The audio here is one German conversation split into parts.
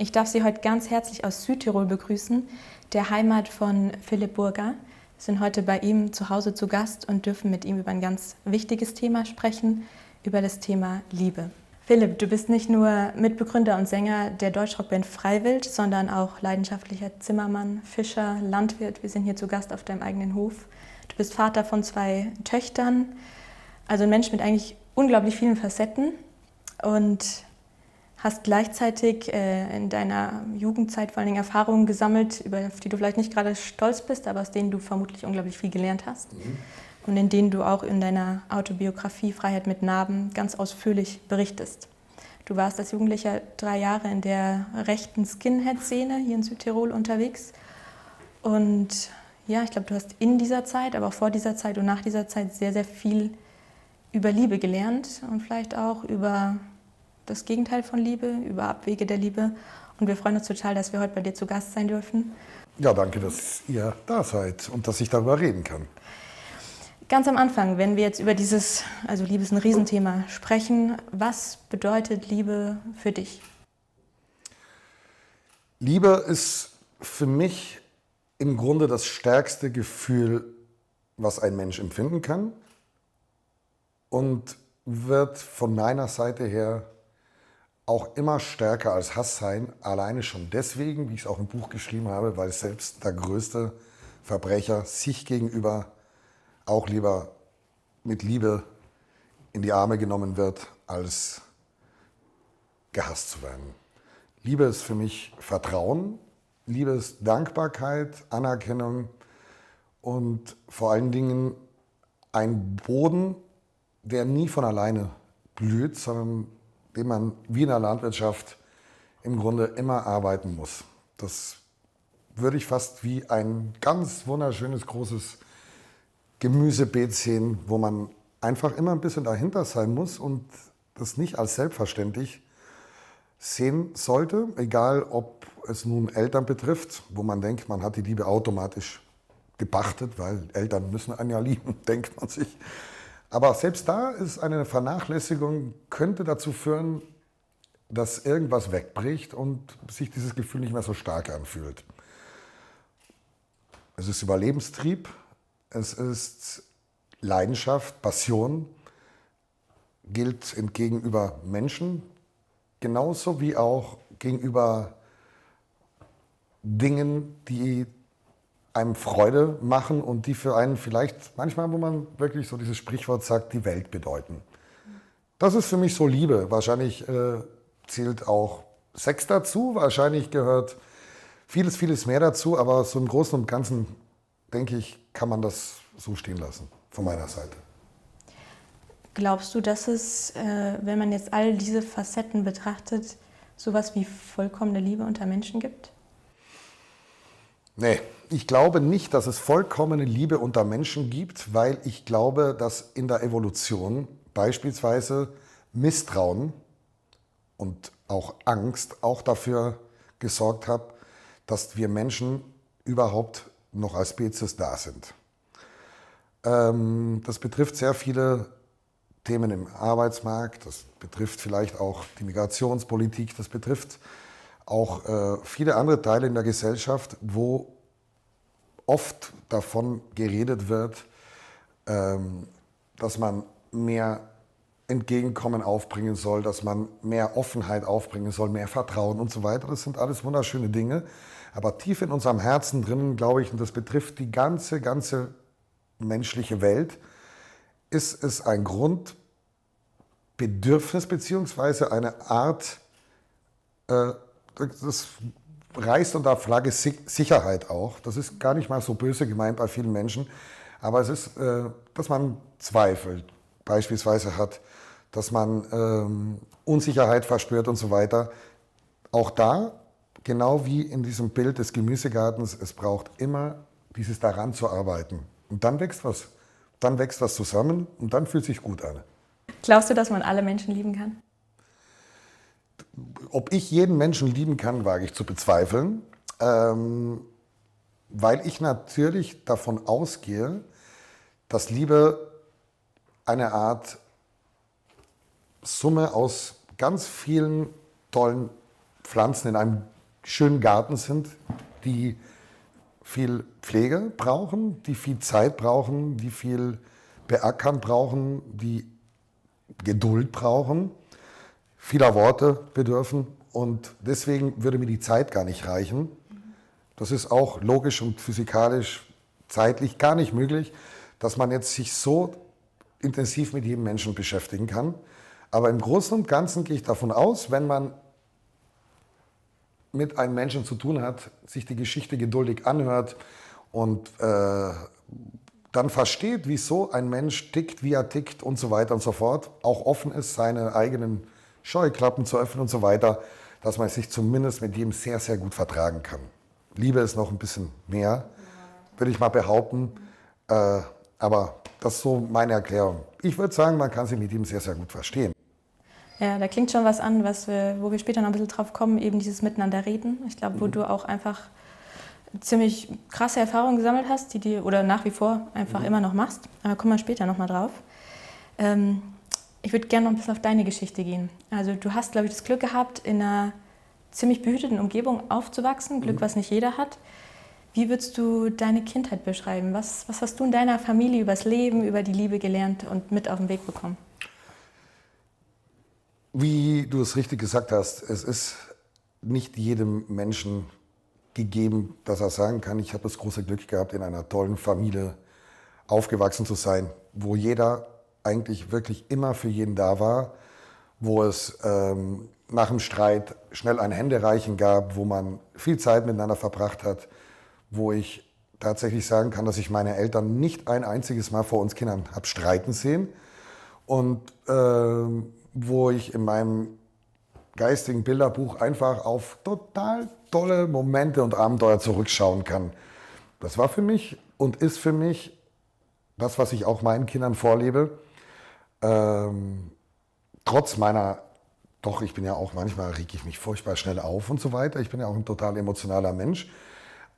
Ich darf Sie heute ganz herzlich aus Südtirol begrüßen, der Heimat von Philipp Burger. Wir sind heute bei ihm zu Hause zu Gast und dürfen mit ihm über ein ganz wichtiges Thema sprechen, über das Thema Liebe. Philipp, du bist nicht nur Mitbegründer und Sänger der Deutschrockband Freiwild, sondern auch leidenschaftlicher Zimmermann, Fischer, Landwirt. Wir sind hier zu Gast auf deinem eigenen Hof. Du bist Vater von zwei Töchtern, also ein Mensch mit eigentlich unglaublich vielen Facetten und hast gleichzeitig äh, in deiner Jugendzeit vor allen Dingen Erfahrungen gesammelt, über die du vielleicht nicht gerade stolz bist, aber aus denen du vermutlich unglaublich viel gelernt hast. Mhm. Und in denen du auch in deiner Autobiografie Freiheit mit Narben ganz ausführlich berichtest. Du warst als Jugendlicher drei Jahre in der rechten Skinhead-Szene hier in Südtirol unterwegs. Und ja, ich glaube, du hast in dieser Zeit, aber auch vor dieser Zeit und nach dieser Zeit sehr, sehr viel über Liebe gelernt und vielleicht auch über das Gegenteil von Liebe, über Abwege der Liebe. Und wir freuen uns total, dass wir heute bei dir zu Gast sein dürfen. Ja, danke, dass ihr da seid und dass ich darüber reden kann. Ganz am Anfang, wenn wir jetzt über dieses, also Liebe ist ein Riesenthema, sprechen, was bedeutet Liebe für dich? Liebe ist für mich im Grunde das stärkste Gefühl, was ein Mensch empfinden kann und wird von meiner Seite her auch immer stärker als Hass sein, alleine schon deswegen, wie ich es auch im Buch geschrieben habe, weil selbst der größte Verbrecher sich gegenüber auch lieber mit Liebe in die Arme genommen wird, als gehasst zu werden. Liebe ist für mich Vertrauen, Liebe ist Dankbarkeit, Anerkennung und vor allen Dingen ein Boden, der nie von alleine blüht, sondern dem man wie in der Landwirtschaft im Grunde immer arbeiten muss. Das würde ich fast wie ein ganz wunderschönes großes Gemüsebeet sehen, wo man einfach immer ein bisschen dahinter sein muss und das nicht als selbstverständlich sehen sollte, egal ob es nun Eltern betrifft, wo man denkt, man hat die Liebe automatisch gepachtet, weil Eltern müssen einen ja lieben, denkt man sich. Aber selbst da ist eine Vernachlässigung, könnte dazu führen, dass irgendwas wegbricht und sich dieses Gefühl nicht mehr so stark anfühlt. Es ist Überlebenstrieb, es ist Leidenschaft, Passion, gilt gegenüber Menschen, genauso wie auch gegenüber Dingen, die einem Freude machen und die für einen vielleicht manchmal, wo man wirklich so dieses Sprichwort sagt, die Welt bedeuten. Das ist für mich so Liebe. Wahrscheinlich äh, zählt auch Sex dazu, wahrscheinlich gehört vieles, vieles mehr dazu, aber so im Großen und Ganzen, denke ich, kann man das so stehen lassen, von meiner Seite. Glaubst du, dass es, äh, wenn man jetzt all diese Facetten betrachtet, sowas wie vollkommene Liebe unter Menschen gibt? Nee, ich glaube nicht, dass es vollkommene Liebe unter Menschen gibt, weil ich glaube, dass in der Evolution beispielsweise Misstrauen und auch Angst auch dafür gesorgt hat, dass wir Menschen überhaupt noch als Spezies da sind. Ähm, das betrifft sehr viele Themen im Arbeitsmarkt, das betrifft vielleicht auch die Migrationspolitik, das betrifft auch äh, viele andere Teile in der Gesellschaft, wo oft davon geredet wird, ähm, dass man mehr Entgegenkommen aufbringen soll, dass man mehr Offenheit aufbringen soll, mehr Vertrauen und so weiter. Das sind alles wunderschöne Dinge. Aber tief in unserem Herzen drin, glaube ich, und das betrifft die ganze, ganze menschliche Welt, ist es ein Grundbedürfnis beziehungsweise eine Art, äh, das reißt unter Flagge Sicherheit auch. Das ist gar nicht mal so böse gemeint bei vielen Menschen, aber es ist, äh, dass man Zweifel beispielsweise hat, dass man ähm, Unsicherheit verspürt und so weiter. Auch da, genau wie in diesem Bild des Gemüsegartens, es braucht immer dieses daran zu arbeiten. Und dann wächst was. Dann wächst was zusammen und dann fühlt sich gut an. Glaubst du, dass man alle Menschen lieben kann? Ob ich jeden Menschen lieben kann, wage ich zu bezweifeln, ähm, weil ich natürlich davon ausgehe, dass Liebe eine Art Summe aus ganz vielen tollen Pflanzen in einem schönen Garten sind, die viel Pflege brauchen, die viel Zeit brauchen, die viel Beackern brauchen, die Geduld brauchen, vieler Worte bedürfen. Und deswegen würde mir die Zeit gar nicht reichen. Das ist auch logisch und physikalisch zeitlich gar nicht möglich, dass man jetzt sich so intensiv mit jedem Menschen beschäftigen kann. Aber im Großen und Ganzen gehe ich davon aus, wenn man mit einem Menschen zu tun hat, sich die Geschichte geduldig anhört und äh, dann versteht, wieso ein Mensch tickt, wie er tickt und so weiter und so fort, auch offen ist, seine eigenen Scheuklappen zu öffnen und so weiter, dass man sich zumindest mit jedem sehr, sehr gut vertragen kann. Liebe ist noch ein bisschen mehr, würde ich mal behaupten. Äh, aber das ist so meine Erklärung. Ich würde sagen, man kann sich mit ihm sehr, sehr gut verstehen. Ja, da klingt schon was an, was wir, wo wir später noch ein bisschen drauf kommen, eben dieses Miteinander reden. Ich glaube, wo mhm. du auch einfach ziemlich krasse Erfahrungen gesammelt hast, die dir oder nach wie vor einfach mhm. immer noch machst. Aber kommen wir später nochmal drauf. Ähm, ich würde gerne noch ein bisschen auf deine Geschichte gehen. Also du hast, glaube ich, das Glück gehabt, in einer ziemlich behüteten Umgebung aufzuwachsen. Glück, mhm. was nicht jeder hat. Wie würdest du deine Kindheit beschreiben? Was, was hast du in deiner Familie übers Leben, über die Liebe gelernt und mit auf den Weg bekommen? Wie du es richtig gesagt hast, es ist nicht jedem Menschen gegeben, dass er sagen kann, ich habe das große Glück gehabt, in einer tollen Familie aufgewachsen zu sein, wo jeder eigentlich wirklich immer für jeden da war, wo es ähm, nach dem Streit schnell ein Händereichen gab, wo man viel Zeit miteinander verbracht hat, wo ich tatsächlich sagen kann, dass ich meine Eltern nicht ein einziges Mal vor uns Kindern habe streiten sehen und äh, wo ich in meinem geistigen Bilderbuch einfach auf total tolle Momente und Abenteuer zurückschauen kann. Das war für mich und ist für mich das, was ich auch meinen Kindern vorlebe. Ähm, trotz meiner, doch, ich bin ja auch manchmal, reg ich mich furchtbar schnell auf und so weiter. Ich bin ja auch ein total emotionaler Mensch.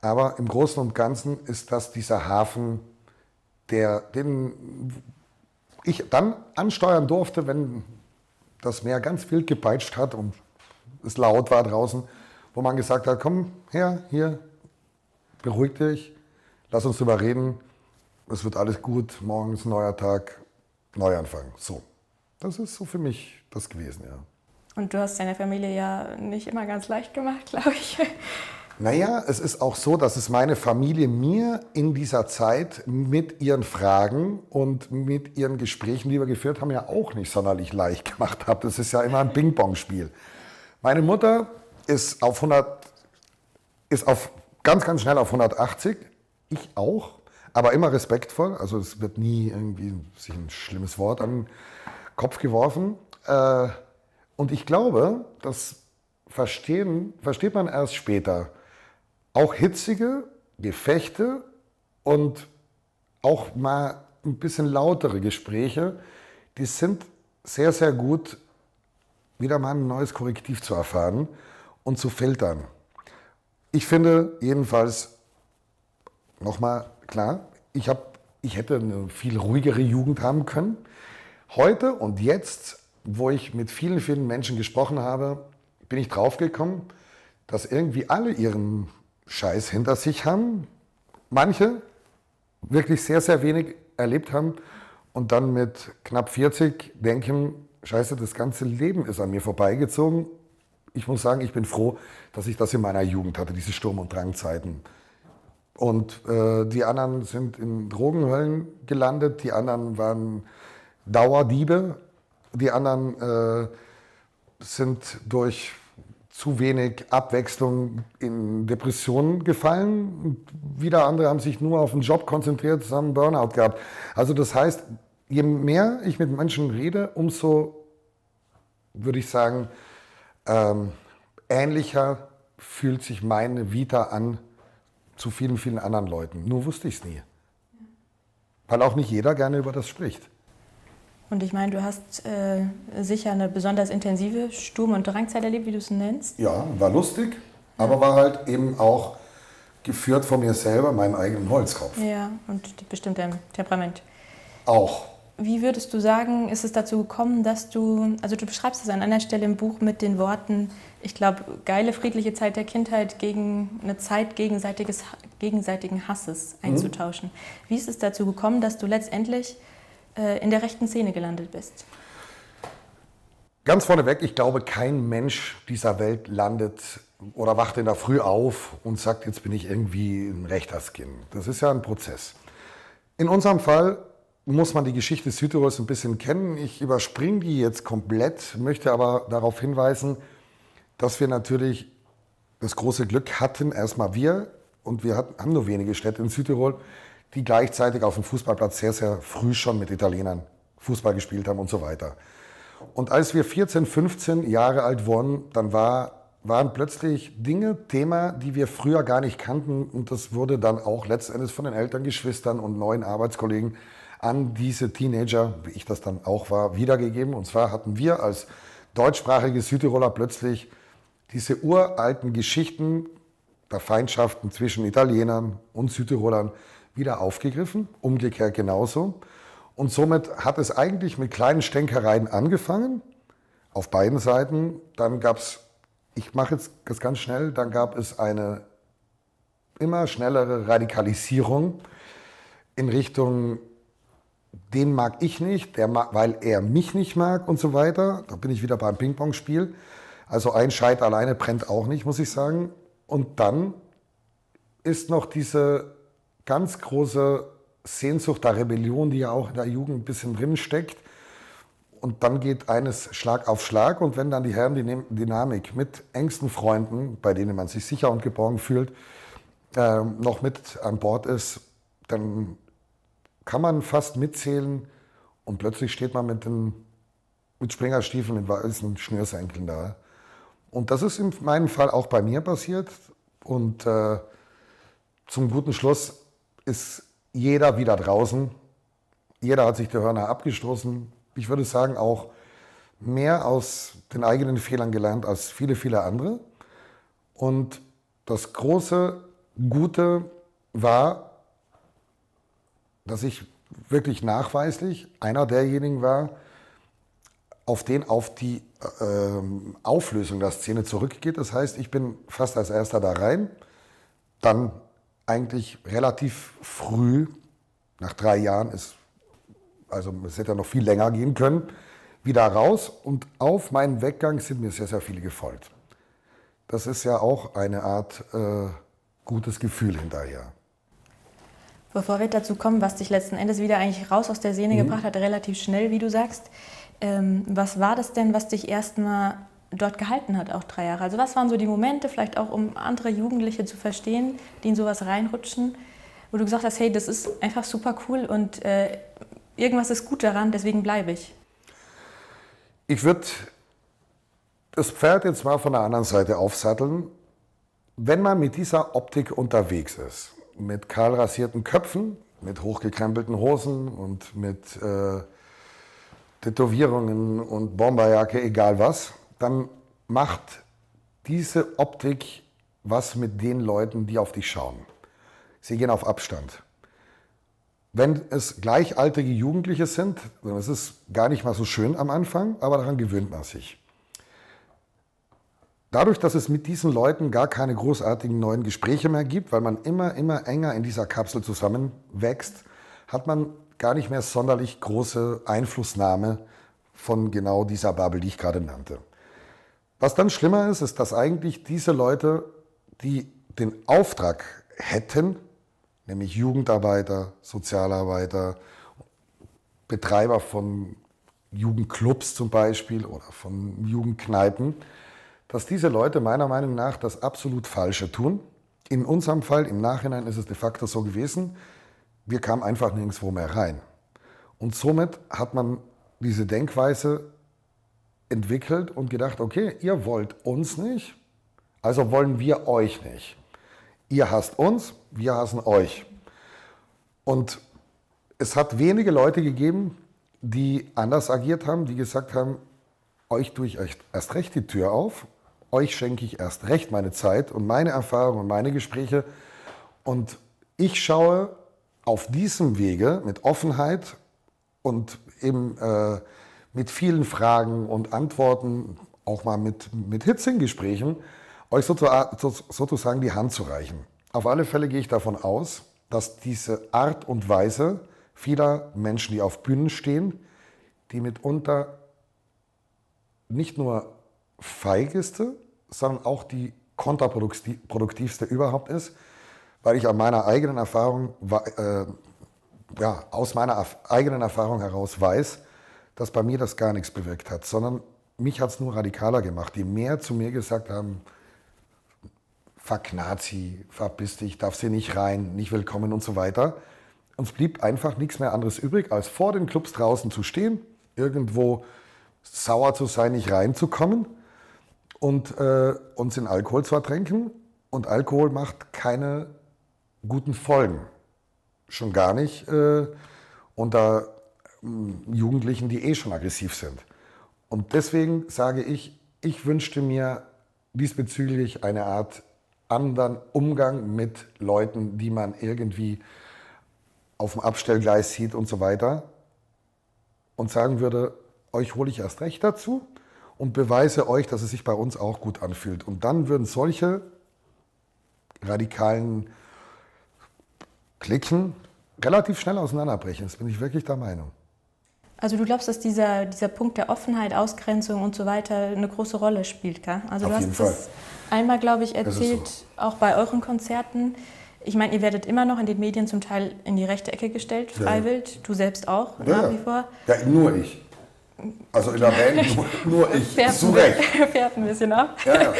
Aber im Großen und Ganzen ist das dieser Hafen, der, den ich dann ansteuern durfte, wenn das Meer ganz wild gepeitscht hat und es laut war draußen, wo man gesagt hat, komm her, hier, beruhig dich, lass uns drüber reden, es wird alles gut, morgen ist ein neuer Tag, Neuanfang. So, das ist so für mich das gewesen, ja. Und du hast deine Familie ja nicht immer ganz leicht gemacht, glaube ich. Naja, es ist auch so, dass es meine Familie mir in dieser Zeit mit ihren Fragen und mit ihren Gesprächen, die wir geführt haben, ja auch nicht sonderlich leicht gemacht hat. Das ist ja immer ein Ping-Pong-Spiel. Meine Mutter ist auf 100, ist auf ganz, ganz schnell auf 180. Ich auch, aber immer respektvoll. Also es wird nie irgendwie sich ein schlimmes Wort an den Kopf geworfen. Äh, und ich glaube, das verstehen, versteht man erst später auch hitzige Gefechte und auch mal ein bisschen lautere Gespräche, die sind sehr, sehr gut, wieder mal ein neues Korrektiv zu erfahren und zu filtern. Ich finde jedenfalls, nochmal klar, ich, hab, ich hätte eine viel ruhigere Jugend haben können. Heute und jetzt, wo ich mit vielen, vielen Menschen gesprochen habe, bin ich draufgekommen, dass irgendwie alle ihren Scheiß hinter sich haben, manche wirklich sehr, sehr wenig erlebt haben und dann mit knapp 40 denken, scheiße, das ganze Leben ist an mir vorbeigezogen. Ich muss sagen, ich bin froh, dass ich das in meiner Jugend hatte, diese Sturm- und Drangzeiten. Und äh, die anderen sind in Drogenhöllen gelandet, die anderen waren Dauerdiebe, die anderen äh, sind durch zu wenig Abwechslung in Depressionen gefallen. Und wieder andere haben sich nur auf den Job konzentriert, haben Burnout gehabt. Also das heißt, je mehr ich mit Menschen rede, umso, würde ich sagen, ähm, ähnlicher fühlt sich meine Vita an zu vielen, vielen anderen Leuten. Nur wusste ich es nie. Weil auch nicht jeder gerne über das spricht. Und ich meine, du hast äh, sicher eine besonders intensive Sturm- und Drangzeit erlebt, wie du es nennst. Ja, war lustig, aber war halt eben auch geführt von mir selber, meinem eigenen Holzkopf. Ja, und bestimmt deinem Temperament. Auch. Wie würdest du sagen, ist es dazu gekommen, dass du, also du beschreibst es an einer Stelle im Buch mit den Worten, ich glaube, geile friedliche Zeit der Kindheit gegen eine Zeit gegenseitiges, gegenseitigen Hasses mhm. einzutauschen. Mhm. Wie ist es dazu gekommen, dass du letztendlich äh, in der rechten Szene gelandet bist? Ganz vorneweg, ich glaube, kein Mensch dieser Welt landet oder wacht in der Früh auf und sagt, jetzt bin ich irgendwie ein rechter Skin. Das ist ja ein Prozess. In unserem Fall muss man die Geschichte Südtirols ein bisschen kennen. Ich überspringe die jetzt komplett, möchte aber darauf hinweisen, dass wir natürlich das große Glück hatten, erstmal wir, und wir hatten, haben nur wenige Städte in Südtirol, die gleichzeitig auf dem Fußballplatz sehr, sehr früh schon mit Italienern Fußball gespielt haben und so weiter. Und als wir 14, 15 Jahre alt wurden, dann war, waren plötzlich Dinge Thema, die wir früher gar nicht kannten. Und das wurde dann auch letztendlich von den Eltern, Geschwistern und neuen Arbeitskollegen an diese Teenager, wie ich das dann auch war, wiedergegeben. Und zwar hatten wir als deutschsprachige Südtiroler plötzlich diese uralten Geschichten der Feindschaften zwischen Italienern und Südtirolern wieder aufgegriffen, umgekehrt genauso. Und somit hat es eigentlich mit kleinen Stänkereien angefangen, auf beiden Seiten. Dann gab es, ich mache jetzt das ganz schnell, dann gab es eine immer schnellere Radikalisierung in Richtung den mag ich nicht, der mag, weil er mich nicht mag und so weiter. Da bin ich wieder beim Ping-Pong-Spiel. Also ein Scheit alleine brennt auch nicht, muss ich sagen. Und dann ist noch diese ganz große Sehnsucht der Rebellion, die ja auch in der Jugend ein bisschen drin steckt. Und dann geht eines Schlag auf Schlag. Und wenn dann die Herren die Dynamik mit engsten Freunden, bei denen man sich sicher und geborgen fühlt, äh, noch mit an Bord ist, dann kann man fast mitzählen und plötzlich steht man mit, den, mit Springerstiefeln in weißen Schnürsenkeln da. Und das ist in meinem Fall auch bei mir passiert. Und äh, zum guten Schluss ist jeder wieder draußen. Jeder hat sich die Hörner abgestoßen. Ich würde sagen, auch mehr aus den eigenen Fehlern gelernt als viele, viele andere. Und das große Gute war, dass ich wirklich nachweislich einer derjenigen war, auf den auf die äh, Auflösung der Szene zurückgeht. Das heißt, ich bin fast als erster da rein, dann eigentlich relativ früh, nach drei Jahren ist, also es hätte ja noch viel länger gehen können, wieder raus und auf meinen Weggang sind mir sehr, sehr viele gefolgt. Das ist ja auch eine Art äh, gutes Gefühl hinterher. Bevor wir dazu kommen, was dich letzten Endes wieder eigentlich raus aus der Szene mhm. gebracht hat, relativ schnell, wie du sagst, ähm, was war das denn, was dich erstmal dort gehalten hat, auch drei Jahre? Also was waren so die Momente, vielleicht auch um andere Jugendliche zu verstehen, die in sowas reinrutschen, wo du gesagt hast, hey, das ist einfach super cool und äh, irgendwas ist gut daran, deswegen bleibe ich? Ich würde das Pferd jetzt mal von der anderen Seite aufsatteln. Wenn man mit dieser Optik unterwegs ist, mit kahl rasierten Köpfen, mit hochgekrempelten Hosen und mit äh, Tätowierungen und Bomberjacke, egal was, dann macht diese Optik was mit den Leuten, die auf dich schauen. Sie gehen auf Abstand. Wenn es gleichaltrige Jugendliche sind, dann ist es gar nicht mal so schön am Anfang, aber daran gewöhnt man sich. Dadurch, dass es mit diesen Leuten gar keine großartigen neuen Gespräche mehr gibt, weil man immer, immer enger in dieser Kapsel zusammenwächst, hat man gar nicht mehr sonderlich große Einflussnahme von genau dieser Bubble, die ich gerade nannte. Was dann schlimmer ist, ist, dass eigentlich diese Leute, die den Auftrag hätten, nämlich Jugendarbeiter, Sozialarbeiter, Betreiber von Jugendclubs zum Beispiel oder von Jugendkneipen, dass diese Leute meiner Meinung nach das absolut Falsche tun. In unserem Fall, im Nachhinein ist es de facto so gewesen, wir kamen einfach nirgendwo mehr rein. Und somit hat man diese Denkweise entwickelt und gedacht, okay, ihr wollt uns nicht, also wollen wir euch nicht. Ihr hasst uns, wir hassen euch. Und es hat wenige Leute gegeben, die anders agiert haben, die gesagt haben, euch tue ich erst recht die Tür auf euch schenke ich erst recht meine Zeit und meine Erfahrungen und meine Gespräche. Und ich schaue auf diesem Wege mit Offenheit und eben äh, mit vielen Fragen und Antworten, auch mal mit, mit hitzigen Gesprächen, euch sozusagen die Hand zu reichen. Auf alle Fälle gehe ich davon aus, dass diese Art und Weise vieler Menschen, die auf Bühnen stehen, die mitunter nicht nur feigeste, sondern auch die kontraproduktivste überhaupt ist, weil ich an meiner eigenen Erfahrung, äh, ja, aus meiner eigenen Erfahrung heraus weiß, dass bei mir das gar nichts bewirkt hat, sondern mich hat es nur radikaler gemacht, die mehr zu mir gesagt haben, fuck Nazi, verpiss dich, darfst hier nicht rein, nicht willkommen und so weiter. Uns blieb einfach nichts mehr anderes übrig, als vor den Clubs draußen zu stehen, irgendwo sauer zu sein, nicht reinzukommen und äh, uns in Alkohol zu ertränken. Und Alkohol macht keine guten Folgen. Schon gar nicht äh, unter äh, Jugendlichen, die eh schon aggressiv sind. Und deswegen sage ich, ich wünschte mir diesbezüglich eine Art anderen Umgang mit Leuten, die man irgendwie auf dem Abstellgleis sieht und so weiter. Und sagen würde, euch hole ich erst recht dazu und beweise euch, dass es sich bei uns auch gut anfühlt. Und dann würden solche radikalen Klicken relativ schnell auseinanderbrechen. Das bin ich wirklich der Meinung. Also du glaubst, dass dieser, dieser Punkt der Offenheit, Ausgrenzung und so weiter eine große Rolle spielt, gell? Also Auf du hast das einmal, glaube ich, erzählt, so. auch bei euren Konzerten. Ich meine, ihr werdet immer noch in den Medien zum Teil in die rechte Ecke gestellt, freiwillig. Ja. Du selbst auch, ja. nach wie vor. Ja, nur ich. Also in der Band nur, nur ich. Fährt Zu Recht. Fährt ein bisschen ab. Ja, ja.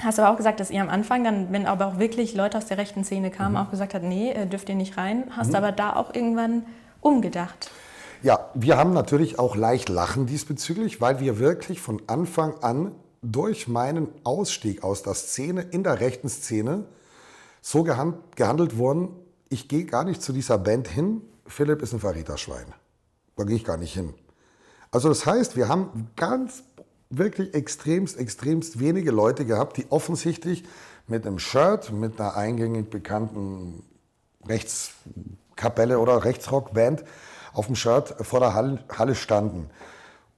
Hast aber auch gesagt, dass ihr am Anfang, dann, wenn aber auch wirklich Leute aus der rechten Szene kamen, mhm. auch gesagt hat, nee, äh, dürft ihr nicht rein. Hast mhm. aber da auch irgendwann umgedacht. Ja, wir haben natürlich auch leicht lachen diesbezüglich, weil wir wirklich von Anfang an durch meinen Ausstieg aus der Szene, in der rechten Szene, so gehandelt wurden, ich gehe gar nicht zu dieser Band hin, Philipp ist ein Verräterschwein. Da gehe ich gar nicht hin. Also das heißt, wir haben ganz wirklich extremst, extremst wenige Leute gehabt, die offensichtlich mit einem Shirt, mit einer eingängig bekannten Rechtskapelle oder Rechtsrockband auf dem Shirt vor der Halle standen.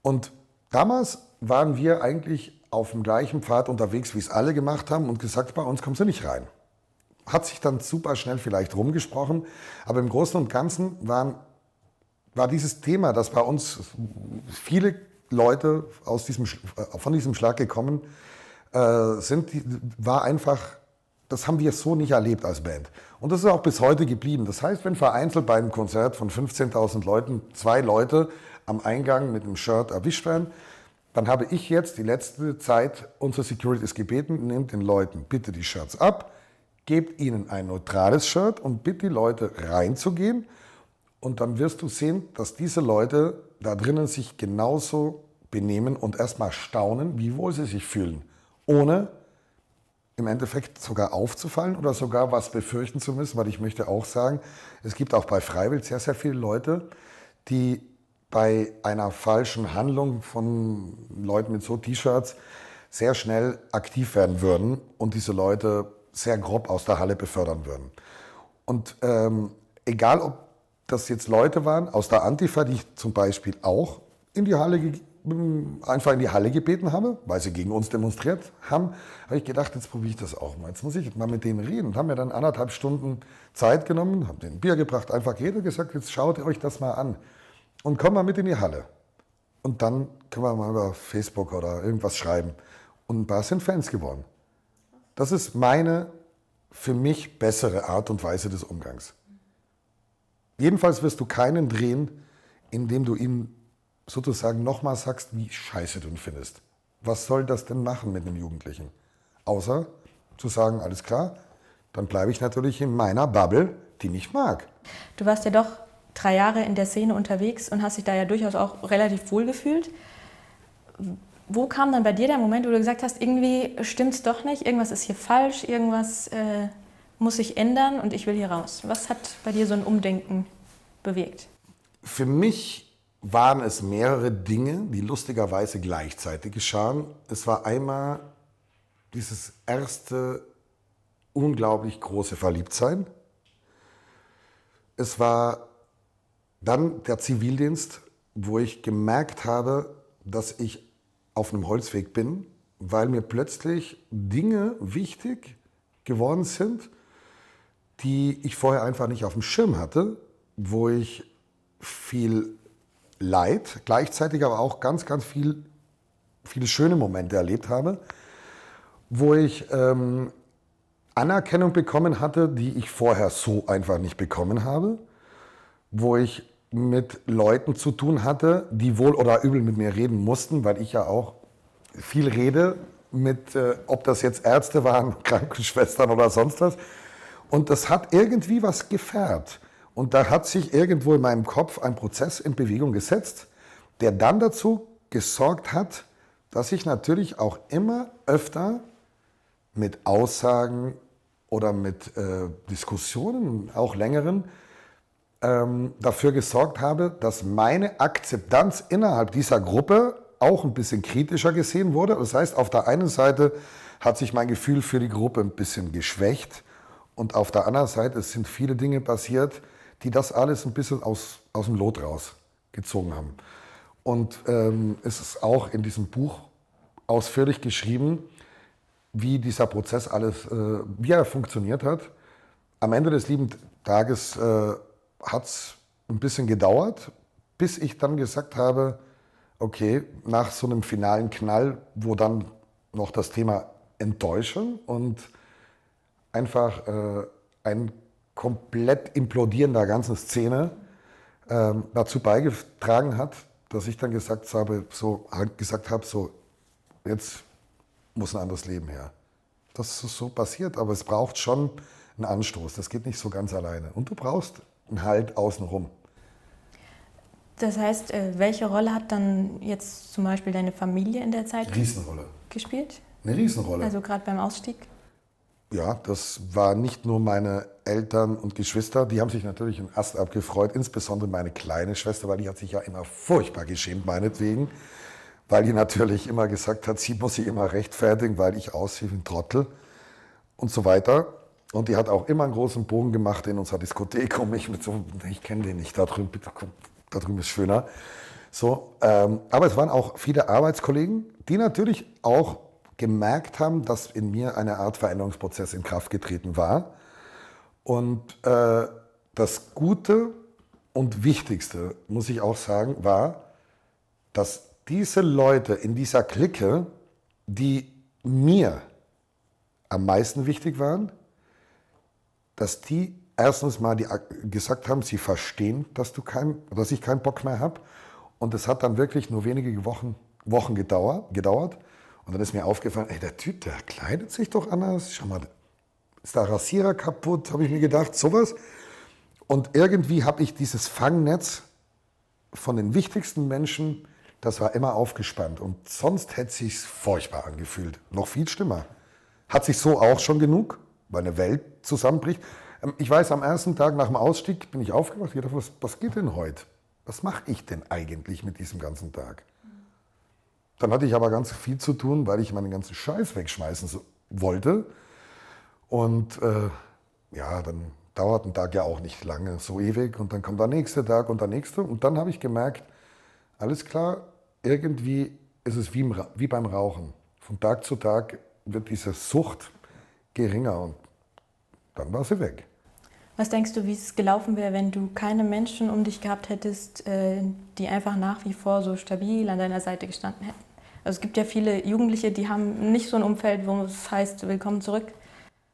Und damals waren wir eigentlich auf dem gleichen Pfad unterwegs, wie es alle gemacht haben und gesagt, bei uns kommst du nicht rein. Hat sich dann super schnell vielleicht rumgesprochen, aber im Großen und Ganzen waren war dieses Thema, dass bei uns viele Leute aus diesem, äh, von diesem Schlag gekommen äh, sind, war einfach, das haben wir so nicht erlebt als Band. Und das ist auch bis heute geblieben. Das heißt, wenn vereinzelt bei einem Konzert von 15.000 Leuten zwei Leute am Eingang mit einem Shirt erwischt werden, dann habe ich jetzt die letzte Zeit unsere Securities gebeten, nehmt den Leuten bitte die Shirts ab, gebt ihnen ein neutrales Shirt und bitte die Leute reinzugehen und dann wirst du sehen, dass diese Leute da drinnen sich genauso benehmen und erstmal staunen, wie wohl sie sich fühlen, ohne im Endeffekt sogar aufzufallen oder sogar was befürchten zu müssen, weil ich möchte auch sagen, es gibt auch bei Freiwild sehr, sehr viele Leute, die bei einer falschen Handlung von Leuten mit so T-Shirts sehr schnell aktiv werden würden und diese Leute sehr grob aus der Halle befördern würden. Und ähm, egal, ob dass jetzt Leute waren aus der Antifa, die ich zum Beispiel auch in die Halle einfach in die Halle gebeten habe, weil sie gegen uns demonstriert haben, habe ich gedacht, jetzt probiere ich das auch mal. Jetzt muss ich mal mit denen reden. Und haben mir dann anderthalb Stunden Zeit genommen, haben den Bier gebracht, einfach und gesagt, jetzt schaut euch das mal an und kommt mal mit in die Halle. Und dann können wir mal über Facebook oder irgendwas schreiben. Und ein paar sind Fans geworden. Das ist meine, für mich bessere Art und Weise des Umgangs. Jedenfalls wirst du keinen drehen, indem du ihm sozusagen nochmal sagst, wie scheiße du ihn findest. Was soll das denn machen mit einem Jugendlichen? Außer zu sagen, alles klar, dann bleibe ich natürlich in meiner Bubble, die mich mag. Du warst ja doch drei Jahre in der Szene unterwegs und hast dich da ja durchaus auch relativ wohl gefühlt. Wo kam dann bei dir der Moment, wo du gesagt hast, irgendwie stimmt es doch nicht, irgendwas ist hier falsch, irgendwas äh, muss sich ändern und ich will hier raus. Was hat bei dir so ein Umdenken bewegt? Für mich waren es mehrere Dinge, die lustigerweise gleichzeitig geschahen. Es war einmal dieses erste unglaublich große Verliebtsein. Es war dann der Zivildienst, wo ich gemerkt habe, dass ich auf einem Holzweg bin, weil mir plötzlich Dinge wichtig geworden sind, die ich vorher einfach nicht auf dem Schirm hatte, wo ich viel Leid, gleichzeitig aber auch ganz, ganz viel, viele schöne Momente erlebt habe, wo ich ähm, Anerkennung bekommen hatte, die ich vorher so einfach nicht bekommen habe, wo ich mit Leuten zu tun hatte, die wohl oder übel mit mir reden mussten, weil ich ja auch viel rede, mit, äh, ob das jetzt Ärzte waren, Krankenschwestern oder sonst was. Und das hat irgendwie was gefärbt. Und da hat sich irgendwo in meinem Kopf ein Prozess in Bewegung gesetzt, der dann dazu gesorgt hat, dass ich natürlich auch immer öfter mit Aussagen oder mit äh, Diskussionen, auch längeren, ähm, dafür gesorgt habe, dass meine Akzeptanz innerhalb dieser Gruppe auch ein bisschen kritischer gesehen wurde. Das heißt, auf der einen Seite hat sich mein Gefühl für die Gruppe ein bisschen geschwächt und auf der anderen Seite sind viele Dinge passiert, die das alles ein bisschen aus, aus dem Lot rausgezogen haben. Und ähm, es ist auch in diesem Buch ausführlich geschrieben, wie dieser Prozess alles, äh, wie er funktioniert hat. Am Ende des lieben Tages äh, hat es ein bisschen gedauert, bis ich dann gesagt habe, okay, nach so einem finalen Knall, wo dann noch das Thema Enttäuschung und einfach äh, ein komplett Implodieren der ganzen Szene äh, dazu beigetragen hat, dass ich dann gesagt habe, so, halt gesagt habe, so, jetzt muss ein anderes Leben her. Das ist so passiert, aber es braucht schon einen Anstoß. Das geht nicht so ganz alleine. Und du brauchst einen Halt außenrum. Das heißt, äh, welche Rolle hat dann jetzt zum Beispiel deine Familie in der Zeit Riesenrolle. gespielt? Eine Riesenrolle. Also gerade beim Ausstieg? Ja, das war nicht nur meine Eltern und Geschwister, die haben sich natürlich im Ast abgefreut, insbesondere meine kleine Schwester, weil die hat sich ja immer furchtbar geschämt meinetwegen, weil die natürlich immer gesagt hat, sie muss sich immer rechtfertigen, weil ich aussehe wie ein Trottel und so weiter. Und die hat auch immer einen großen Bogen gemacht in unserer Diskothek um mich mit so, ich kenne den nicht, da drüben, bitte komm, da drüben ist schöner. So, ähm, aber es waren auch viele Arbeitskollegen, die natürlich auch gemerkt haben, dass in mir eine Art Veränderungsprozess in Kraft getreten war. Und äh, das Gute und Wichtigste, muss ich auch sagen, war, dass diese Leute in dieser Clique, die mir am meisten wichtig waren, dass die erstens mal die gesagt haben, sie verstehen, dass, du kein, dass ich keinen Bock mehr habe. Und es hat dann wirklich nur wenige Wochen, Wochen gedauert, gedauert. Und dann ist mir aufgefallen, ey, der Typ, der kleidet sich doch anders. Schau mal, ist der Rasierer kaputt, habe ich mir gedacht, sowas. Und irgendwie habe ich dieses Fangnetz von den wichtigsten Menschen, das war immer aufgespannt. Und sonst hätte es sich furchtbar angefühlt. Noch viel schlimmer. Hat sich so auch schon genug, weil eine Welt zusammenbricht. Ähm, ich weiß, am ersten Tag nach dem Ausstieg bin ich aufgewacht. Ich dachte, was, was geht denn heute? Was mache ich denn eigentlich mit diesem ganzen Tag? Dann hatte ich aber ganz viel zu tun, weil ich meinen ganzen Scheiß wegschmeißen wollte. Und äh, ja, dann dauert ein Tag ja auch nicht lange, so ewig. Und dann kommt der nächste Tag und der nächste. Und dann habe ich gemerkt, alles klar, irgendwie ist es wie, im, wie beim Rauchen. Von Tag zu Tag wird diese Sucht geringer und dann war sie weg. Was denkst du, wie es gelaufen wäre, wenn du keine Menschen um dich gehabt hättest, äh, die einfach nach wie vor so stabil an deiner Seite gestanden hätten? Also es gibt ja viele Jugendliche, die haben nicht so ein Umfeld, wo es heißt, willkommen zurück.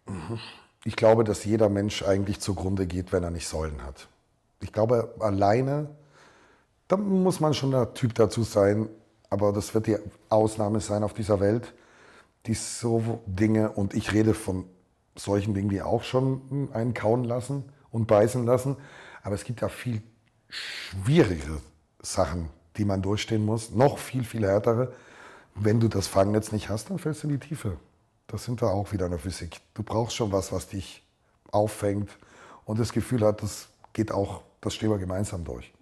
Mhm. Ich glaube, dass jeder Mensch eigentlich zugrunde geht, wenn er nicht Säulen hat. Ich glaube, alleine, da muss man schon der Typ dazu sein, aber das wird die Ausnahme sein auf dieser Welt, die so Dinge, und ich rede von solchen Dingen, die auch schon einen kauen lassen und beißen lassen. Aber es gibt ja viel schwierigere Sachen, die man durchstehen muss. Noch viel, viel härtere. Wenn du das Fangnetz nicht hast, dann fällst du in die Tiefe. Das sind wir auch wieder in der Physik. Du brauchst schon was, was dich auffängt und das Gefühl hat, das geht auch, das stehen wir gemeinsam durch.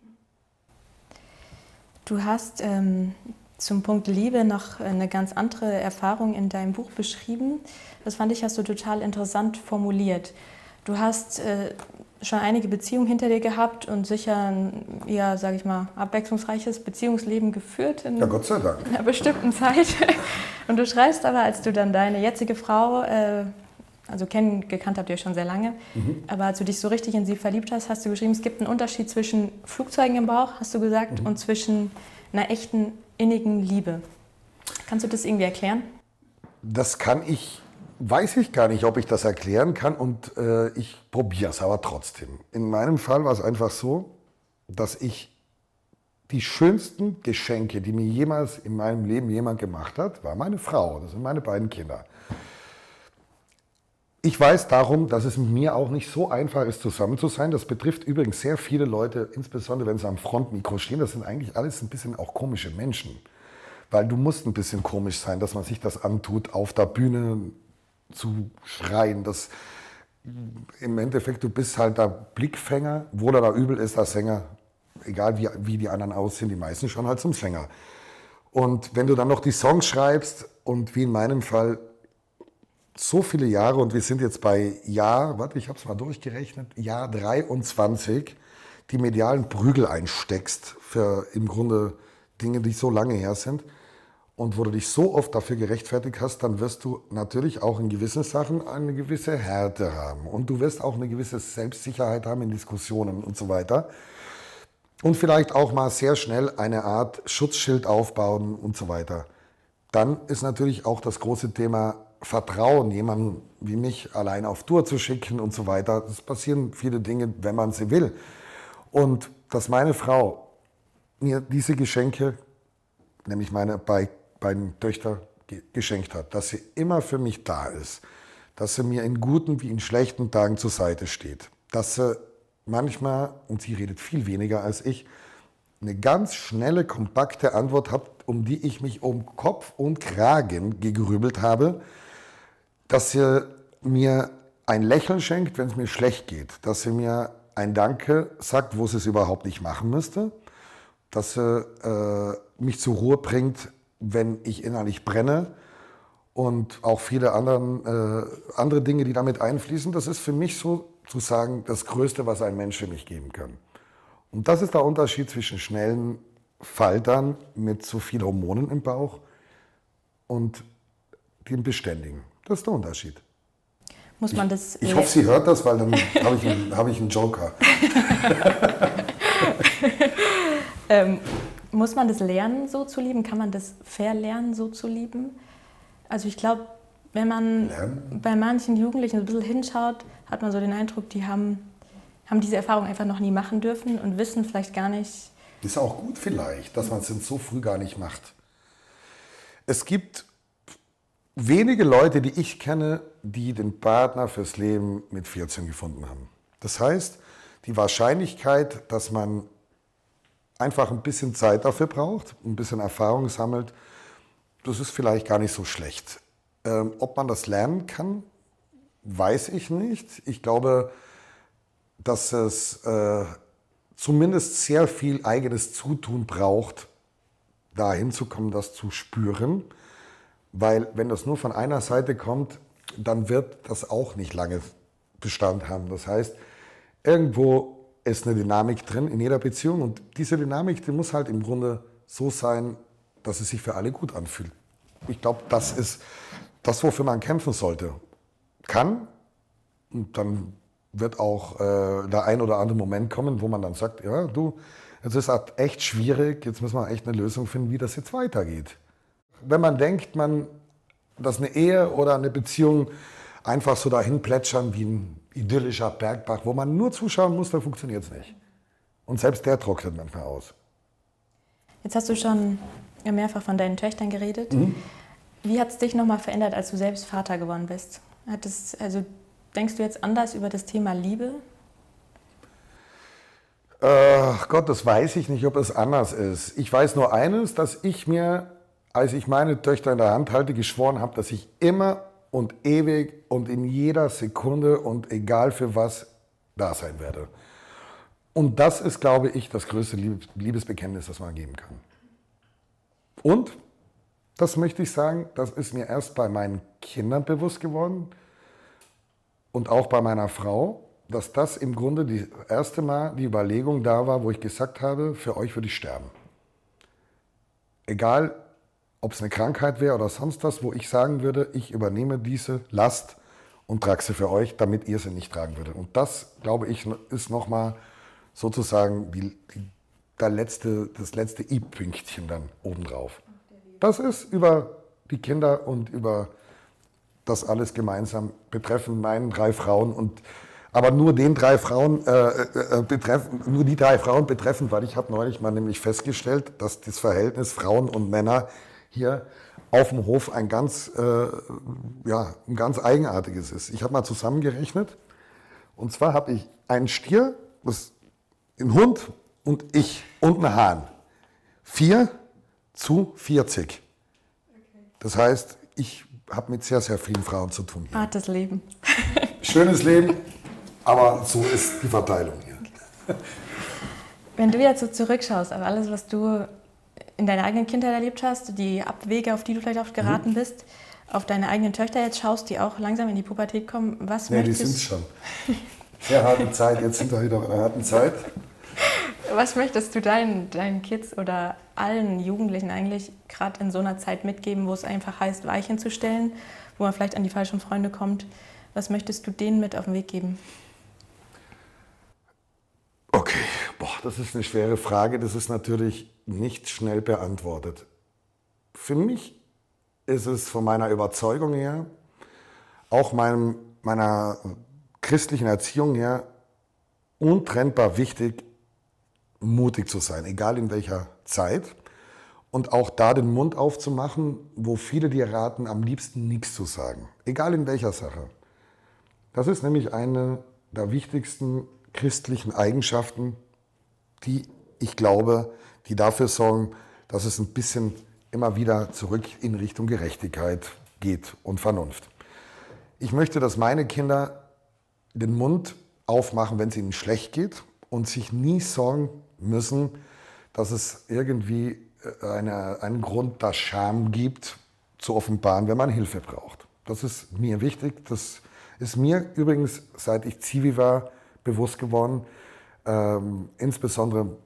Du hast ähm, zum Punkt Liebe noch eine ganz andere Erfahrung in deinem Buch beschrieben. Das fand ich, hast du total interessant formuliert. Du hast äh, schon einige Beziehungen hinter dir gehabt und sicher ein eher, sage ich mal, abwechslungsreiches Beziehungsleben geführt in ja, Gott sei Dank. einer bestimmten Zeit. Und du schreibst aber, als du dann deine jetzige Frau, äh, also kennen, gekannt habt ihr schon sehr lange, mhm. aber als du dich so richtig in sie verliebt hast, hast du geschrieben, es gibt einen Unterschied zwischen Flugzeugen im Bauch, hast du gesagt, mhm. und zwischen einer echten, innigen Liebe. Kannst du das irgendwie erklären? Das kann ich weiß ich gar nicht, ob ich das erklären kann und äh, ich probiere es aber trotzdem. In meinem Fall war es einfach so, dass ich die schönsten Geschenke, die mir jemals in meinem Leben jemand gemacht hat, war meine Frau. Das sind meine beiden Kinder. Ich weiß darum, dass es mit mir auch nicht so einfach ist, zusammen zu sein. Das betrifft übrigens sehr viele Leute, insbesondere wenn sie am Frontmikro stehen. Das sind eigentlich alles ein bisschen auch komische Menschen. Weil du musst ein bisschen komisch sein, dass man sich das antut, auf der Bühne zu schreien. Das, Im Endeffekt, du bist halt der Blickfänger, wohl oder übel ist der Sänger, egal wie, wie die anderen aussehen, die meisten schon halt zum Sänger. Und wenn du dann noch die Songs schreibst und wie in meinem Fall so viele Jahre und wir sind jetzt bei Jahr, warte, ich habe es mal durchgerechnet, Jahr 23, die medialen Prügel einsteckst für im Grunde Dinge, die so lange her sind, und wo du dich so oft dafür gerechtfertigt hast, dann wirst du natürlich auch in gewissen Sachen eine gewisse Härte haben. Und du wirst auch eine gewisse Selbstsicherheit haben in Diskussionen und so weiter. Und vielleicht auch mal sehr schnell eine Art Schutzschild aufbauen und so weiter. Dann ist natürlich auch das große Thema Vertrauen, jemanden wie mich allein auf Tour zu schicken und so weiter. Es passieren viele Dinge, wenn man sie will. Und dass meine Frau mir diese Geschenke, nämlich meine bei beiden Töchter geschenkt hat, dass sie immer für mich da ist, dass sie mir in guten wie in schlechten Tagen zur Seite steht, dass sie manchmal, und sie redet viel weniger als ich, eine ganz schnelle, kompakte Antwort hat, um die ich mich um Kopf und Kragen gegrübelt habe, dass sie mir ein Lächeln schenkt, wenn es mir schlecht geht, dass sie mir ein Danke sagt, wo sie es überhaupt nicht machen müsste, dass sie äh, mich zur Ruhe bringt, wenn ich innerlich brenne und auch viele anderen, äh, andere Dinge, die damit einfließen. Das ist für mich sozusagen das Größte, was ein Mensch für mich geben kann. Und das ist der Unterschied zwischen schnellen Faltern mit zu viel Hormonen im Bauch und dem Beständigen. Das ist der Unterschied. Muss man das. Ich, ich hoffe, sie hört das, weil dann habe ich, einen, hab ich einen Joker. ähm, muss man das lernen, so zu lieben? Kann man das verlernen, so zu lieben? Also ich glaube, wenn man lernen? bei manchen Jugendlichen ein bisschen hinschaut, hat man so den Eindruck, die haben, haben diese Erfahrung einfach noch nie machen dürfen und wissen vielleicht gar nicht. Ist auch gut vielleicht, dass man es so früh gar nicht macht. Es gibt wenige Leute, die ich kenne, die den Partner fürs Leben mit 14 gefunden haben. Das heißt, die Wahrscheinlichkeit, dass man einfach ein bisschen Zeit dafür braucht, ein bisschen Erfahrung sammelt, das ist vielleicht gar nicht so schlecht. Ähm, ob man das lernen kann, weiß ich nicht. Ich glaube, dass es äh, zumindest sehr viel eigenes Zutun braucht, da hinzukommen, das zu spüren. Weil wenn das nur von einer Seite kommt, dann wird das auch nicht lange Bestand haben. Das heißt, irgendwo ist eine Dynamik drin in jeder Beziehung und diese Dynamik, die muss halt im Grunde so sein, dass es sich für alle gut anfühlt. Ich glaube, das ist das, wofür man kämpfen sollte. Kann und dann wird auch äh, der ein oder andere Moment kommen, wo man dann sagt, ja, du, es ist halt echt schwierig, jetzt müssen wir echt eine Lösung finden, wie das jetzt weitergeht. Wenn man denkt, man, dass eine Ehe oder eine Beziehung einfach so dahin plätschern wie ein idyllischer Bergbach, wo man nur zuschauen muss, dann funktioniert es nicht. Und selbst der trocknet manchmal aus. Jetzt hast du schon mehrfach von deinen Töchtern geredet. Mhm. Wie hat es dich nochmal verändert, als du selbst Vater geworden bist? Hat es, also denkst du jetzt anders über das Thema Liebe? Ach Gott, das weiß ich nicht, ob es anders ist. Ich weiß nur eines, dass ich mir, als ich meine Töchter in der Hand halte, geschworen habe, dass ich immer und ewig und in jeder Sekunde und egal für was da sein werde. Und das ist, glaube ich, das größte Liebesbekenntnis, das man geben kann. Und, das möchte ich sagen, das ist mir erst bei meinen Kindern bewusst geworden. und auch bei meiner Frau, dass das im Grunde das erste Mal die Überlegung da war, wo ich gesagt habe, für euch würde ich sterben. Egal, ob es eine Krankheit wäre oder sonst was, wo ich sagen würde, ich übernehme diese Last und trage sie für euch, damit ihr sie nicht tragen würdet. Und das, glaube ich, ist nochmal sozusagen die, die, der letzte, das letzte i-Pünktchen dann obendrauf. Das ist über die Kinder und über das alles gemeinsam betreffen, meinen drei Frauen und aber nur den drei Frauen äh, äh, äh betreffen, nur die drei Frauen betreffend, weil ich habe neulich mal nämlich festgestellt, dass das Verhältnis Frauen und Männer hier auf dem Hof ein ganz, äh, ja, ein ganz eigenartiges ist. Ich habe mal zusammengerechnet und zwar habe ich einen Stier, das ein Hund und ich und einen Hahn. Vier zu 40. Das heißt, ich habe mit sehr, sehr vielen Frauen zu tun. Hier. Hartes Leben. Schönes Leben, aber so ist die Verteilung hier. Wenn du jetzt so zurückschaust auf alles, was du in deiner eigenen Kindheit erlebt hast, die Abwege, auf die du vielleicht oft geraten mhm. bist, auf deine eigenen Töchter jetzt schaust, die auch langsam in die Pubertät kommen, was nee, möchtest... Die sind schon. Sehr harte Zeit, jetzt sind wir wieder in einer harten Zeit. Was möchtest du deinen, deinen Kids oder allen Jugendlichen eigentlich gerade in so einer Zeit mitgeben, wo es einfach heißt, Weichen zu stellen, wo man vielleicht an die falschen Freunde kommt? Was möchtest du denen mit auf den Weg geben? Okay, boah, das ist eine schwere Frage. Das ist natürlich nicht schnell beantwortet. Für mich ist es von meiner Überzeugung her, auch meinem, meiner christlichen Erziehung her, untrennbar wichtig, mutig zu sein, egal in welcher Zeit. Und auch da den Mund aufzumachen, wo viele dir raten, am liebsten nichts zu sagen, egal in welcher Sache. Das ist nämlich eine der wichtigsten christlichen Eigenschaften, die ich glaube, die dafür sorgen, dass es ein bisschen immer wieder zurück in Richtung Gerechtigkeit geht und Vernunft. Ich möchte, dass meine Kinder den Mund aufmachen, wenn es ihnen schlecht geht und sich nie sorgen müssen, dass es irgendwie äh, eine, einen Grund der Scham gibt, zu offenbaren, wenn man Hilfe braucht. Das ist mir wichtig. Das ist mir übrigens, seit ich Zivi war, bewusst geworden. Ähm, insbesondere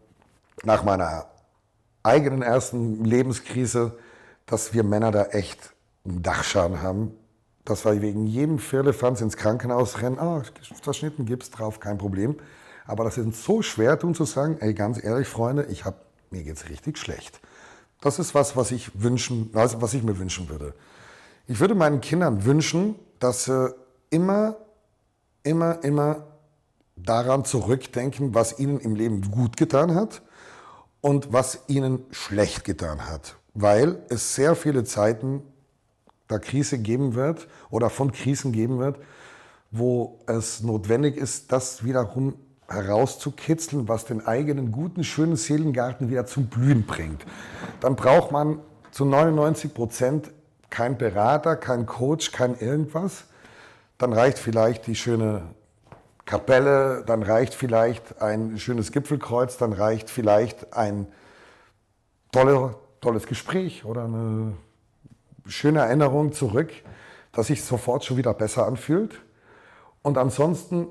nach meiner eigenen ersten Lebenskrise, dass wir Männer da echt einen Dachschaden haben. Dass wir wegen jedem Firlefanz ins Krankenhaus rennen. Ah, verschnitten Gips drauf, kein Problem. Aber das ist so schwer tun zu sagen, ey, ganz ehrlich, Freunde, ich hab, mir geht's richtig schlecht. Das ist was, was ich wünschen, was ich mir wünschen würde. Ich würde meinen Kindern wünschen, dass sie immer, immer, immer daran zurückdenken, was ihnen im Leben gut getan hat und was ihnen schlecht getan hat. Weil es sehr viele Zeiten der Krise geben wird oder von Krisen geben wird, wo es notwendig ist, das wiederum herauszukitzeln, was den eigenen guten, schönen Seelengarten wieder zum Blühen bringt. Dann braucht man zu 99 Prozent kein Berater, kein Coach, kein irgendwas. Dann reicht vielleicht die schöne Kapelle, dann reicht vielleicht ein schönes Gipfelkreuz, dann reicht vielleicht ein tolle, tolles Gespräch oder eine schöne Erinnerung zurück, dass sich sofort schon wieder besser anfühlt. Und ansonsten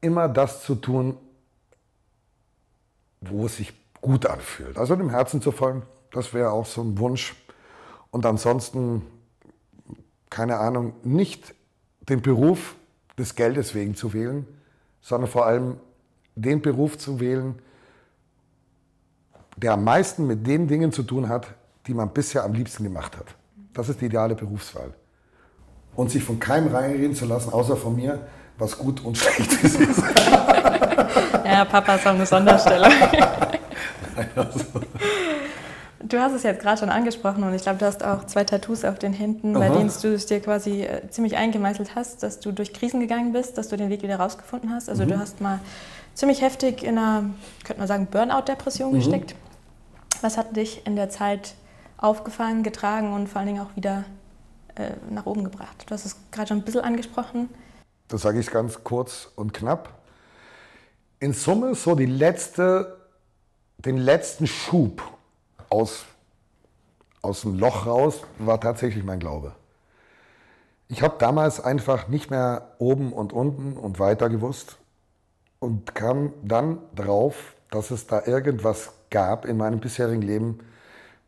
immer das zu tun, wo es sich gut anfühlt. Also dem Herzen zu folgen, das wäre auch so ein Wunsch. Und ansonsten, keine Ahnung, nicht den Beruf des Geldes wegen zu wählen, sondern vor allem den Beruf zu wählen, der am meisten mit den Dingen zu tun hat, die man bisher am liebsten gemacht hat. Das ist die ideale Berufswahl. Und sich von keinem reinreden zu lassen, außer von mir, was gut und schlecht ist. ja, Papa ist auch eine Sonderstelle. Du hast es jetzt gerade schon angesprochen und ich glaube, du hast auch zwei Tattoos auf den Händen, bei denen du es dir quasi äh, ziemlich eingemeißelt hast, dass du durch Krisen gegangen bist, dass du den Weg wieder rausgefunden hast. Also mhm. du hast mal ziemlich heftig in einer, könnte man sagen, Burnout-Depression mhm. gesteckt. Was hat dich in der Zeit aufgefangen, getragen und vor allen Dingen auch wieder äh, nach oben gebracht? Du hast es gerade schon ein bisschen angesprochen. Das sage ich ganz kurz und knapp. In Summe so die letzte, den letzten Schub aus, aus dem Loch raus war tatsächlich mein Glaube. Ich habe damals einfach nicht mehr oben und unten und weiter gewusst und kam dann drauf, dass es da irgendwas gab in meinem bisherigen Leben,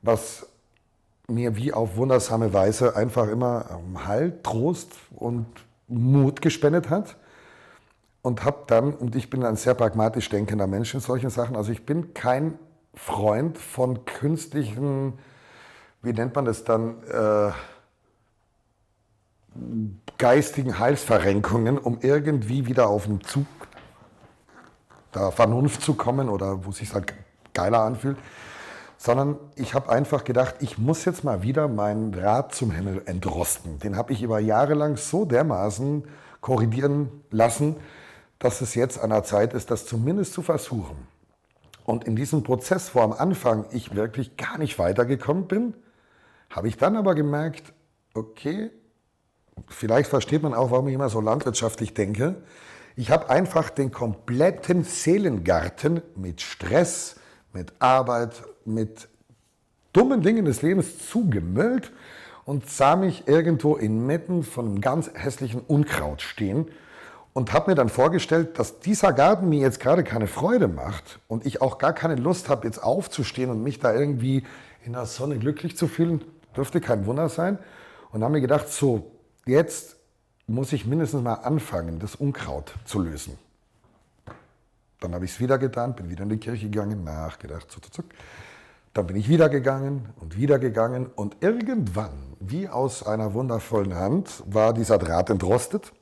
was mir wie auf wundersame Weise einfach immer Halt, Trost und Mut gespendet hat. Und habe dann, und ich bin ein sehr pragmatisch denkender Mensch in solchen Sachen, also ich bin kein Freund von künstlichen, wie nennt man das dann, äh, geistigen Heilsverrenkungen, um irgendwie wieder auf den Zug der Vernunft zu kommen oder wo es sich halt geiler anfühlt, sondern ich habe einfach gedacht, ich muss jetzt mal wieder meinen Draht zum Himmel entrosten. Den habe ich über Jahre lang so dermaßen korrigieren lassen, dass es jetzt an der Zeit ist, das zumindest zu versuchen. Und in diesem Prozess, wo am Anfang ich wirklich gar nicht weitergekommen bin, habe ich dann aber gemerkt, okay, vielleicht versteht man auch, warum ich immer so landwirtschaftlich denke. Ich habe einfach den kompletten Seelengarten mit Stress, mit Arbeit, mit dummen Dingen des Lebens zugemüllt und sah mich irgendwo inmitten von einem ganz hässlichen Unkraut stehen und habe mir dann vorgestellt, dass dieser Garten mir jetzt gerade keine Freude macht und ich auch gar keine Lust habe, jetzt aufzustehen und mich da irgendwie in der Sonne glücklich zu fühlen. Dürfte kein Wunder sein. Und habe mir gedacht, so, jetzt muss ich mindestens mal anfangen, das Unkraut zu lösen. Dann habe ich es wieder getan, bin wieder in die Kirche gegangen, nachgedacht, zuck, zuck. Dann bin ich wieder gegangen und wieder gegangen und irgendwann, wie aus einer wundervollen Hand, war dieser Draht entrostet.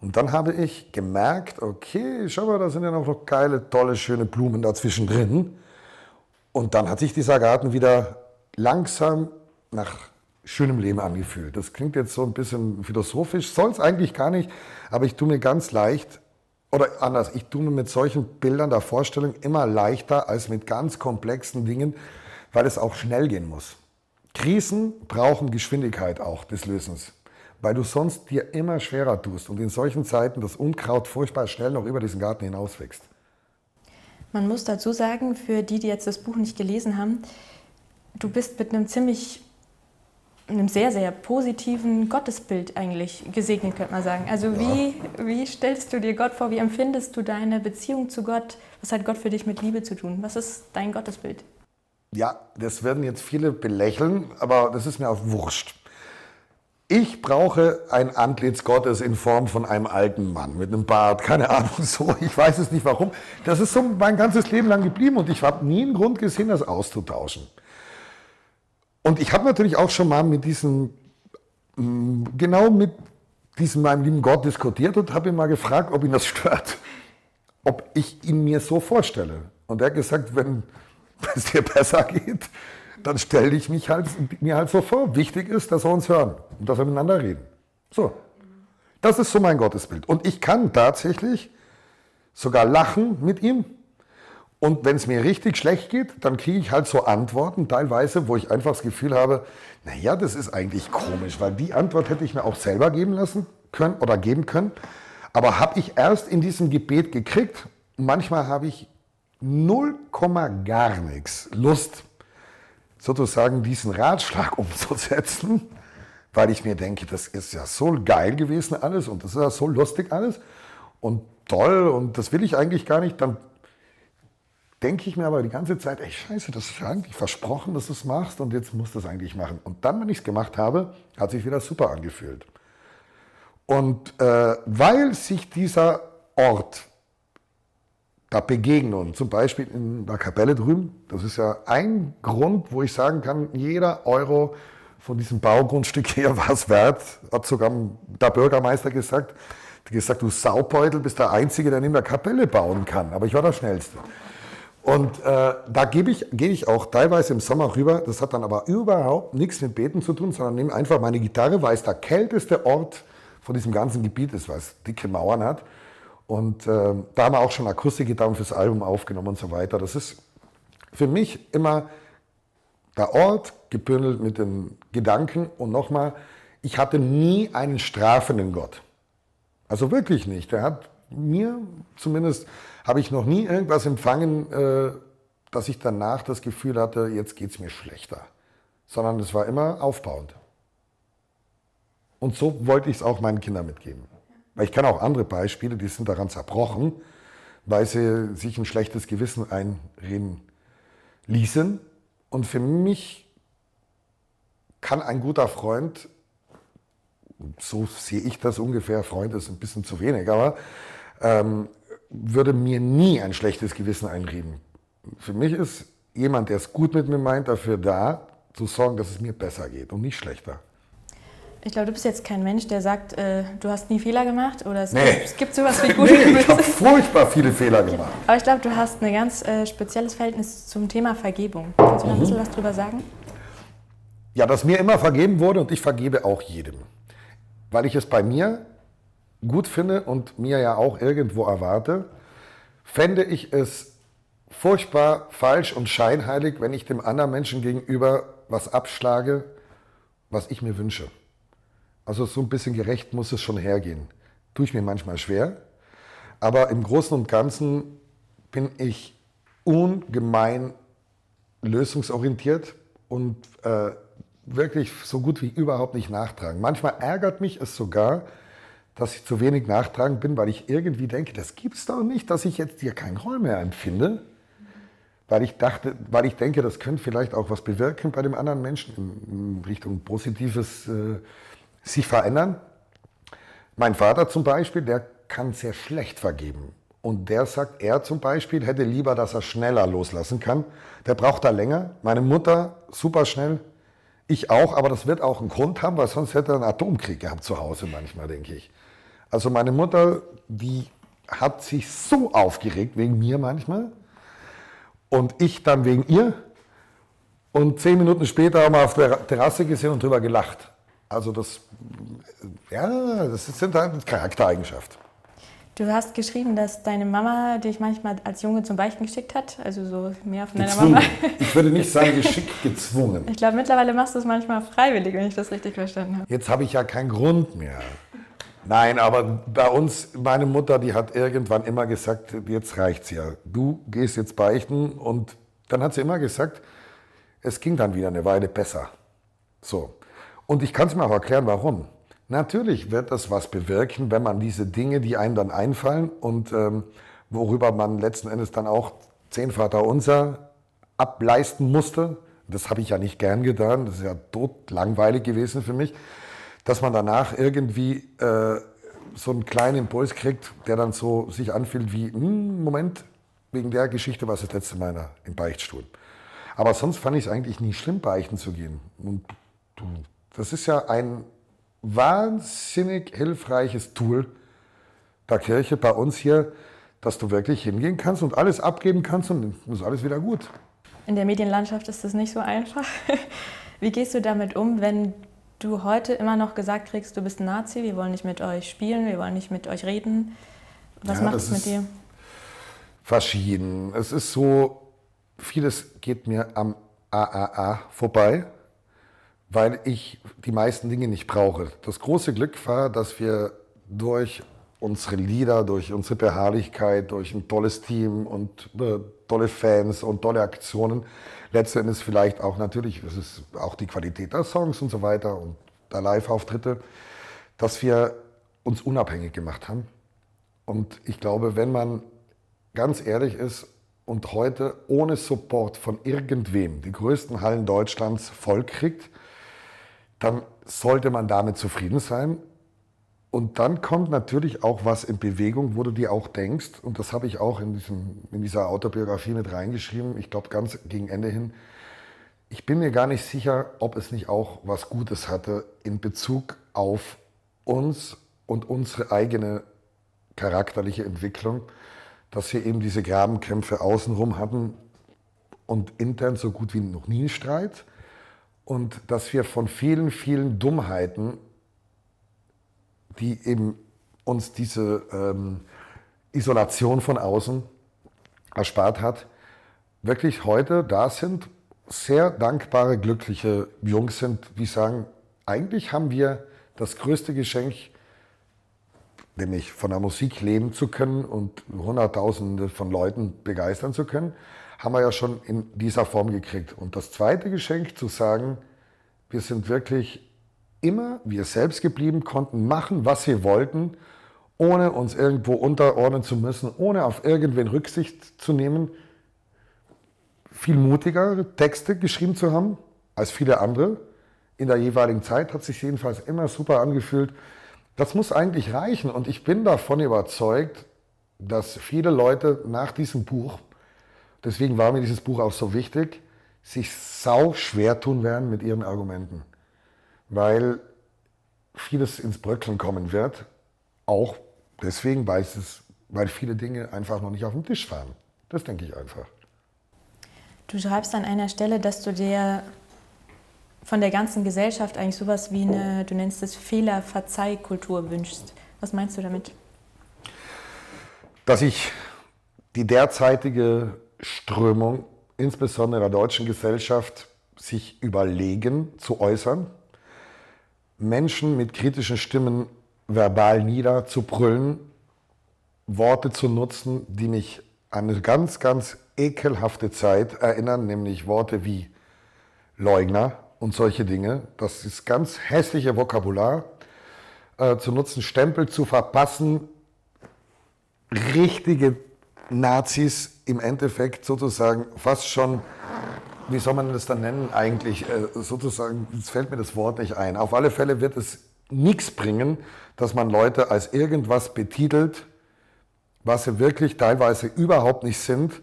Und dann habe ich gemerkt, okay, schau mal, da sind ja noch geile, tolle, schöne Blumen dazwischen drin. Und dann hat sich dieser Garten wieder langsam nach schönem Leben angefühlt. Das klingt jetzt so ein bisschen philosophisch, soll es eigentlich gar nicht, aber ich tue mir ganz leicht, oder anders, ich tue mir mit solchen Bildern der Vorstellung immer leichter als mit ganz komplexen Dingen, weil es auch schnell gehen muss. Krisen brauchen Geschwindigkeit auch des Lösens, weil du sonst dir immer schwerer tust und in solchen Zeiten das Unkraut furchtbar schnell noch über diesen Garten hinauswächst. Man muss dazu sagen, für die, die jetzt das Buch nicht gelesen haben, du bist mit einem ziemlich einem sehr, sehr positiven Gottesbild eigentlich gesegnet, könnte man sagen. Also ja. wie, wie stellst du dir Gott vor? Wie empfindest du deine Beziehung zu Gott? Was hat Gott für dich mit Liebe zu tun? Was ist dein Gottesbild? Ja, das werden jetzt viele belächeln, aber das ist mir auch wurscht. Ich brauche ein Antlitz Gottes in Form von einem alten Mann mit einem Bart, keine Ahnung so, ich weiß es nicht warum. Das ist so mein ganzes Leben lang geblieben und ich habe nie einen Grund gesehen, das auszutauschen. Und ich habe natürlich auch schon mal mit diesem, mm, genau mit diesem meinem lieben Gott diskutiert und habe ihn mal gefragt, ob ihn das stört, ob ich ihn mir so vorstelle. Und er hat gesagt, wenn es dir besser geht, dann stelle ich mich halt, mir halt so vor. Wichtig ist, dass wir uns hören und dass wir miteinander reden. So. Das ist so mein Gottesbild. Und ich kann tatsächlich sogar lachen mit ihm. Und wenn es mir richtig schlecht geht, dann kriege ich halt so Antworten teilweise, wo ich einfach das Gefühl habe, naja, das ist eigentlich komisch, weil die Antwort hätte ich mir auch selber geben lassen können oder geben können. Aber habe ich erst in diesem Gebet gekriegt. Manchmal habe ich 0, gar nichts Lust, sozusagen diesen Ratschlag umzusetzen, weil ich mir denke, das ist ja so geil gewesen alles und das ist ja so lustig alles und toll und das will ich eigentlich gar nicht. Dann denke ich mir aber die ganze Zeit, ey scheiße, das ist eigentlich versprochen, dass du es machst und jetzt musst du es eigentlich machen. Und dann, wenn ich es gemacht habe, hat sich wieder super angefühlt. Und äh, weil sich dieser Ort, da Begegnung, zum Beispiel in der Kapelle drüben, das ist ja ein Grund, wo ich sagen kann, jeder Euro von diesem Baugrundstück hier war es wert, hat sogar der Bürgermeister gesagt, gesagt, du Saubeutel bist der Einzige, der neben der Kapelle bauen kann. Aber ich war der Schnellste. Und äh, da gebe ich, gehe ich auch teilweise im Sommer rüber. Das hat dann aber überhaupt nichts mit Beten zu tun, sondern nehme einfach meine Gitarre, weil es der kälteste Ort von diesem ganzen Gebiet ist, weil es dicke Mauern hat. Und äh, da haben wir auch schon Akustikgitarren fürs Album aufgenommen und so weiter. Das ist für mich immer der Ort gebündelt mit den Gedanken. Und nochmal, ich hatte nie einen strafenden Gott. Also wirklich nicht. Der hat mir zumindest habe ich noch nie irgendwas empfangen, äh, dass ich danach das Gefühl hatte, jetzt geht es mir schlechter. Sondern es war immer aufbauend. Und so wollte ich es auch meinen Kindern mitgeben. Weil ich kenne auch andere Beispiele, die sind daran zerbrochen, weil sie sich ein schlechtes Gewissen einreden ließen. Und für mich kann ein guter Freund, so sehe ich das ungefähr, Freund ist ein bisschen zu wenig, aber ähm, würde mir nie ein schlechtes Gewissen einreden. Für mich ist jemand, der es gut mit mir meint, dafür da, zu sorgen, dass es mir besser geht und nicht schlechter. Ich glaube, du bist jetzt kein Mensch, der sagt, äh, du hast nie Fehler gemacht oder es, Nee. gibt, es gibt sowas wie gute Nee, ich habe furchtbar viele Fehler gemacht. Aber ich glaube, du hast ein ganz äh, spezielles Verhältnis zum Thema Vergebung. Kannst du da ein Mhm. bisschen was drüber sagen? Ja, dass mir immer vergeben wurde und ich vergebe auch jedem. Weil ich es bei mir gut finde und mir ja auch irgendwo erwarte, fände ich es furchtbar falsch und scheinheilig, wenn ich dem anderen Menschen gegenüber was abschlage, was ich mir wünsche. Also so ein bisschen gerecht muss es schon hergehen. Tue ich mir manchmal schwer, aber im Großen und Ganzen bin ich ungemein lösungsorientiert und äh, wirklich so gut wie überhaupt nicht nachtragen. Manchmal ärgert mich es sogar, dass ich zu wenig nachtragend bin, weil ich irgendwie denke, das gibt's doch nicht, dass ich jetzt hier keinen Groll mehr empfinde. Weil ich dachte, weil ich denke, das könnte vielleicht auch was bewirken bei dem anderen Menschen in, in Richtung Positives äh, sich verändern. Mein Vater zum Beispiel, der kann sehr schlecht vergeben. Und der sagt, er zum Beispiel hätte lieber, dass er schneller loslassen kann. Der braucht da länger. Meine Mutter super schnell. Ich auch, aber das wird auch einen Grund haben, weil sonst hätte er einen Atomkrieg gehabt zu Hause manchmal, denke ich. Also meine Mutter, die hat sich so aufgeregt wegen mir manchmal und ich dann wegen ihr. Und zehn Minuten später haben wir auf der Terrasse gesehen und drüber gelacht. Also das, ja, das sind halt Charaktereigenschaften. Du hast geschrieben, dass deine Mama dich manchmal als Junge zum Beichten geschickt hat. Also so mehr von deiner Gezwungen. Mama. Ich würde nicht sagen geschickt gezwungen. Ich glaube, mittlerweile machst du es manchmal freiwillig, wenn ich das richtig verstanden habe. Jetzt habe ich ja keinen Grund mehr. Nein, aber bei uns, meine Mutter, die hat irgendwann immer gesagt, jetzt reicht's ja. Du gehst jetzt beichten und dann hat sie immer gesagt, es ging dann wieder eine Weile besser. So. Und ich kann es mir auch erklären, warum. Natürlich wird das was bewirken, wenn man diese Dinge, die einem dann einfallen und ähm, worüber man letzten Endes dann auch zehn Vater unser ableisten musste, das habe ich ja nicht gern getan, das ist ja totlangweilig gewesen für mich, dass man danach irgendwie äh, so einen kleinen Impuls kriegt, der dann so sich anfühlt wie, hm, Moment, wegen der Geschichte war es das letzte Mal im Beichtstuhl. Aber sonst fand ich es eigentlich nie schlimm, beichten zu gehen. Und du, das ist ja ein wahnsinnig hilfreiches Tool der Kirche bei uns hier, dass du wirklich hingehen kannst und alles abgeben kannst und dann ist alles wieder gut. In der Medienlandschaft ist das nicht so einfach. Wie gehst du damit um, wenn du heute immer noch gesagt kriegst, du bist ein Nazi, wir wollen nicht mit euch spielen, wir wollen nicht mit euch reden? Was Ja, macht es mit dir? verschieden. Es ist so, vieles geht mir am AAA vorbei, weil ich die meisten Dinge nicht brauche. Das große Glück war, dass wir durch unsere Lieder, durch unsere Beharrlichkeit, durch ein tolles Team und äh, tolle Fans und tolle Aktionen, letzten Endes vielleicht auch natürlich, es ist auch die Qualität der Songs und so weiter und der Live-Auftritte, dass wir uns unabhängig gemacht haben. Und ich glaube, wenn man ganz ehrlich ist und heute ohne Support von irgendwem die größten Hallen Deutschlands voll kriegt, dann sollte man damit zufrieden sein. Und dann kommt natürlich auch was in Bewegung, wo du dir auch denkst, und das habe ich auch in, diesem, in dieser Autobiografie mit reingeschrieben, ich glaube ganz gegen Ende hin, ich bin mir gar nicht sicher, ob es nicht auch was Gutes hatte in Bezug auf uns und unsere eigene charakterliche Entwicklung, dass wir eben diese Grabenkämpfe außenrum hatten und intern so gut wie noch nie einen Streit und dass wir von vielen, vielen Dummheiten, die eben uns diese ähm, Isolation von außen erspart hat, wirklich heute da sind, sehr dankbare, glückliche Jungs sind, die sagen, eigentlich haben wir das größte Geschenk, nämlich von der Musik leben zu können und Hunderttausende von Leuten begeistern zu können, haben wir ja schon in dieser Form gekriegt. Und das zweite Geschenk zu sagen, wir sind wirklich immer wir selbst geblieben, konnten machen, was wir wollten, ohne uns irgendwo unterordnen zu müssen, ohne auf irgendwen Rücksicht zu nehmen. Viel mutiger Texte geschrieben zu haben als viele andere in der jeweiligen Zeit, hat sich jedenfalls immer super angefühlt. Das muss eigentlich reichen und ich bin davon überzeugt, dass viele Leute nach diesem Buch, deswegen war mir dieses Buch auch so wichtig, sich sau schwer tun werden mit ihren Argumenten. Weil vieles ins Bröckeln kommen wird, auch deswegen, weil, es, weil viele Dinge einfach noch nicht auf dem Tisch waren. Das denke ich einfach. Du schreibst an einer Stelle, dass du dir von der ganzen Gesellschaft eigentlich sowas wie eine, du nennst es Fehler-Verzeihkultur wünschst. Was meinst du damit? Dass ich die derzeitige Strömung, insbesondere der deutschen Gesellschaft, sich überlegen zu äußern, Menschen mit kritischen Stimmen verbal niederzubrüllen, Worte zu nutzen, die mich an eine ganz, ganz ekelhafte Zeit erinnern, nämlich Worte wie Leugner, und solche Dinge. Das ist ganz hässliche Vokabular äh, zu nutzen, Stempel zu verpassen, richtige Nazis im Endeffekt sozusagen fast schon, wie soll man das dann nennen eigentlich, äh, sozusagen, jetzt fällt mir das Wort nicht ein. Auf alle Fälle wird es nichts bringen, dass man Leute als irgendwas betitelt, was sie wirklich teilweise überhaupt nicht sind.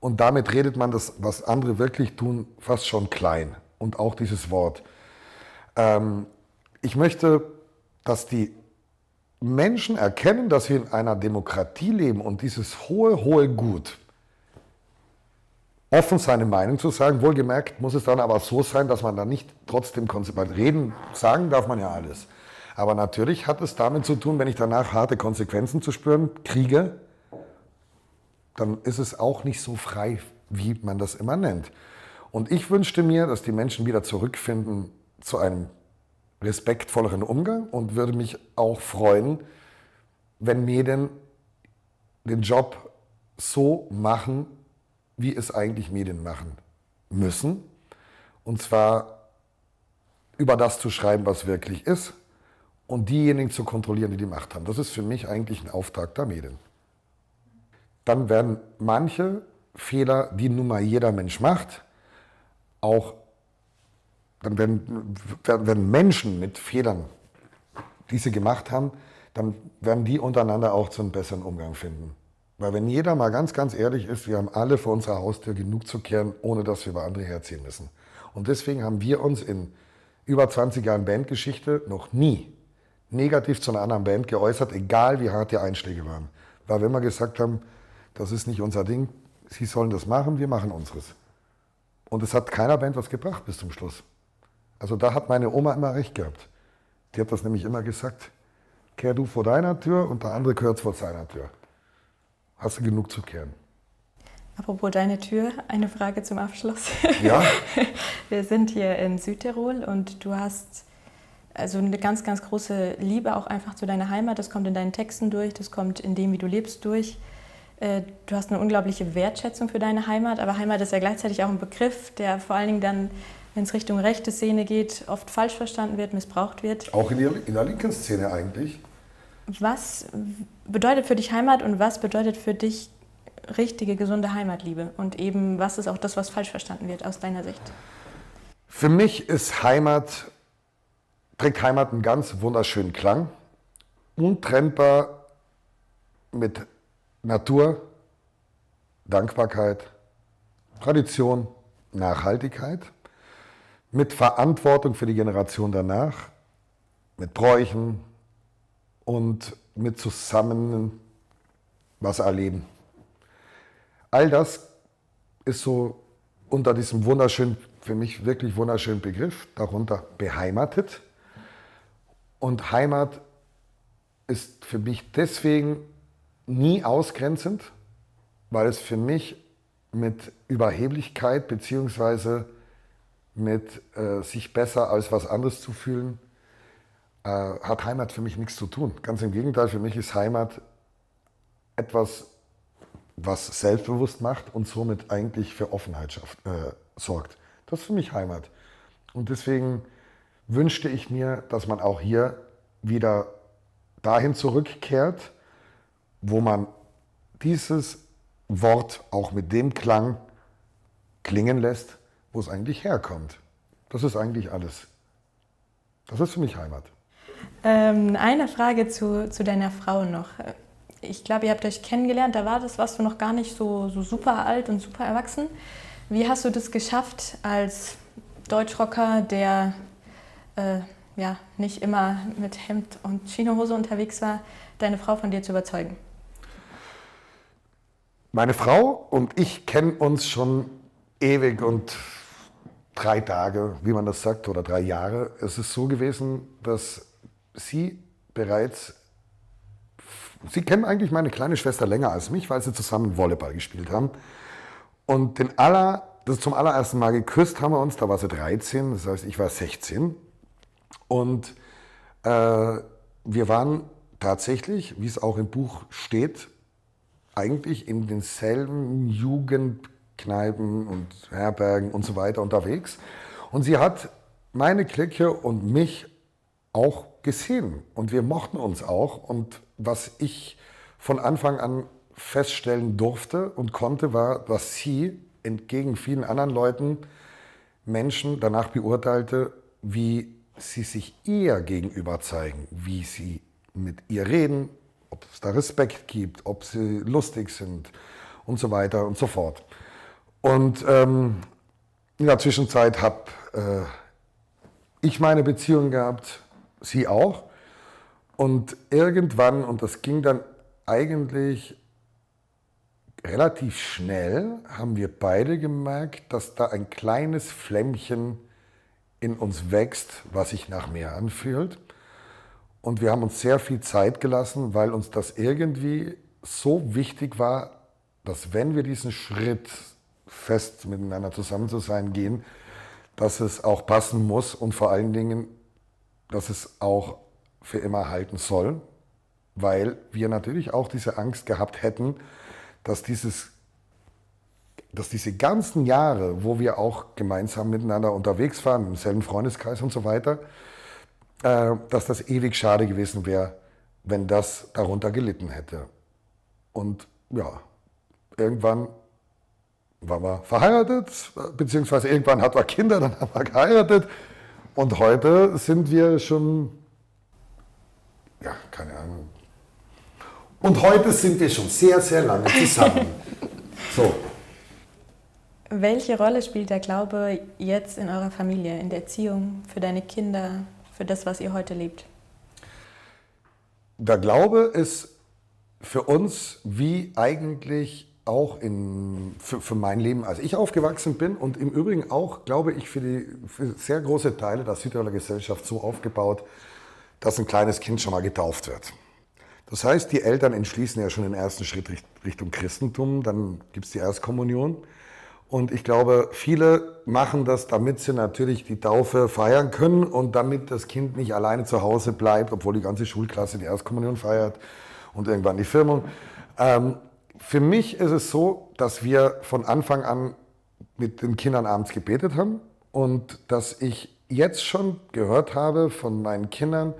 Und damit redet man das, was andere wirklich tun, fast schon klein und auch dieses Wort. Ähm, ich möchte, dass die Menschen erkennen, dass wir in einer Demokratie leben und dieses hohe, hohe Gut, offen seine Meinung zu sagen, wohlgemerkt muss es dann aber so sein, dass man dann nicht trotzdem konsequent reden, sagen darf man ja alles. Aber natürlich hat es damit zu tun, wenn ich danach harte Konsequenzen zu spüren kriege, dann ist es auch nicht so frei, wie man das immer nennt. Und ich wünschte mir, dass die Menschen wieder zurückfinden zu einem respektvolleren Umgang und würde mich auch freuen, wenn Medien den Job so machen, wie es eigentlich Medien machen müssen. Und zwar über das zu schreiben, was wirklich ist und diejenigen zu kontrollieren, die die Macht haben. Das ist für mich eigentlich ein Auftrag der Medien. Dann werden manche Fehler, die nun mal jeder Mensch macht, auch, dann werden, werden Menschen mit Federn diese gemacht haben, dann werden die untereinander auch zu einem besseren Umgang finden. Weil wenn jeder mal ganz, ganz ehrlich ist, wir haben alle vor unserer Haustür genug zu kehren, ohne dass wir über andere herziehen müssen. Und deswegen haben wir uns in über 20 Jahren Bandgeschichte noch nie negativ zu einer anderen Band geäußert, egal wie hart die Einschläge waren. Weil wir immer gesagt haben, das ist nicht unser Ding, sie sollen das machen, wir machen unseres. Und es hat keiner Band was gebracht bis zum Schluss. Also da hat meine Oma immer recht gehabt. Die hat das nämlich immer gesagt. Kehr du vor deiner Tür und der andere gehört vor seiner Tür. Hast du genug zu kehren. Apropos deine Tür, eine Frage zum Abschluss. Ja. Wir sind hier in Südtirol und du hast also eine ganz, ganz große Liebe auch einfach zu deiner Heimat. Das kommt in deinen Texten durch, das kommt in dem, wie du lebst, durch. Äh, du hast eine unglaubliche Wertschätzung für deine Heimat, aber Heimat ist ja gleichzeitig auch ein Begriff, der vor allen Dingen dann, wenn es Richtung rechte Szene geht, oft falsch verstanden wird, missbraucht wird. Auch in der, in der linken Szene eigentlich. Was bedeutet für dich Heimat und was bedeutet für dich richtige, gesunde Heimatliebe? Und eben, was ist auch das, was falsch verstanden wird aus deiner Sicht? Für mich ist Heimat, trägt Heimat einen ganz wunderschönen Klang, untrennbar mit Natur, Dankbarkeit, Tradition, Nachhaltigkeit, mit Verantwortung für die Generation danach, mit Bräuchen und mit zusammen was erleben. All das ist so unter diesem wunderschönen, für mich wirklich wunderschönen Begriff, darunter beheimatet. Und Heimat ist für mich deswegen nie ausgrenzend, weil es für mich mit Überheblichkeit bzw. mit äh, sich besser als was anderes zu fühlen, äh, hat Heimat für mich nichts zu tun. Ganz im Gegenteil, für mich ist Heimat etwas, was selbstbewusst macht und somit eigentlich für Offenheit schafft, äh, sorgt. Das ist für mich Heimat. Und deswegen wünschte ich mir, dass man auch hier wieder dahin zurückkehrt, wo man dieses Wort auch mit dem Klang klingen lässt, wo es eigentlich herkommt. Das ist eigentlich alles. Das ist für mich Heimat. Ähm, eine Frage zu, zu deiner Frau noch. Ich glaube, ihr habt euch kennengelernt, da war das, warst du noch gar nicht so, so super alt und super erwachsen. Wie hast du das geschafft, als Deutschrocker, der äh, ja, nicht immer mit Hemd und Chinohose unterwegs war, deine Frau von dir zu überzeugen? Meine Frau und ich kennen uns schon ewig und drei Tage, wie man das sagt, oder drei Jahre. Es ist so gewesen, dass sie bereits, sie kennen eigentlich meine kleine Schwester länger als mich, weil sie zusammen Volleyball gespielt haben. Und den aller, das zum allerersten Mal geküsst haben wir uns, da war sie 13, das heißt, ich war 16. Und äh, wir waren tatsächlich, wie es auch im Buch steht, eigentlich in denselben Jugendkneipen und Herbergen und so weiter unterwegs. Und sie hat meine Clique und mich auch gesehen und wir mochten uns auch. Und was ich von Anfang an feststellen durfte und konnte, war, dass sie entgegen vielen anderen Leuten Menschen danach beurteilte, wie sie sich ihr gegenüber zeigen, wie sie mit ihr reden, ob es da Respekt gibt, ob sie lustig sind und so weiter und so fort. Und ähm, in der Zwischenzeit habe äh, ich meine Beziehung gehabt, sie auch. Und irgendwann, und das ging dann eigentlich relativ schnell, haben wir beide gemerkt, dass da ein kleines Flämmchen in uns wächst, was sich nach mehr anfühlt. Und wir haben uns sehr viel Zeit gelassen, weil uns das irgendwie so wichtig war, dass wenn wir diesen Schritt fest miteinander zusammen zu sein gehen, dass es auch passen muss und vor allen Dingen, dass es auch für immer halten soll, weil wir natürlich auch diese Angst gehabt hätten, dass dieses dass diese ganzen Jahre, wo wir auch gemeinsam miteinander unterwegs waren, im selben Freundeskreis und so weiter, äh, dass das ewig schade gewesen wäre, wenn das darunter gelitten hätte. Und ja, irgendwann waren wir verheiratet, beziehungsweise irgendwann hatten wir Kinder, dann haben wir geheiratet. Und heute sind wir schon, ja, keine Ahnung. Und heute sind wir schon sehr, sehr lange zusammen. So, welche Rolle spielt der Glaube jetzt in eurer Familie, in der Erziehung, für deine Kinder, für das, was ihr heute lebt? Der Glaube ist für uns wie eigentlich auch in, für, für, mein Leben, als ich aufgewachsen bin und im Übrigen auch, glaube ich, für, die, für sehr große Teile der Südtiroler Gesellschaft so aufgebaut, dass ein kleines Kind schon mal getauft wird. Das heißt, die Eltern entschließen ja schon den ersten Schritt Richtung Christentum, dann gibt es die Erstkommunion. Und ich glaube, viele machen das, damit sie natürlich die Taufe feiern können und damit das Kind nicht alleine zu Hause bleibt, obwohl die ganze Schulklasse die Erstkommunion feiert und irgendwann die Firmung. Ähm, für mich ist es so, dass wir von Anfang an mit den Kindern abends gebetet haben und dass ich jetzt schon gehört habe von meinen Kindern,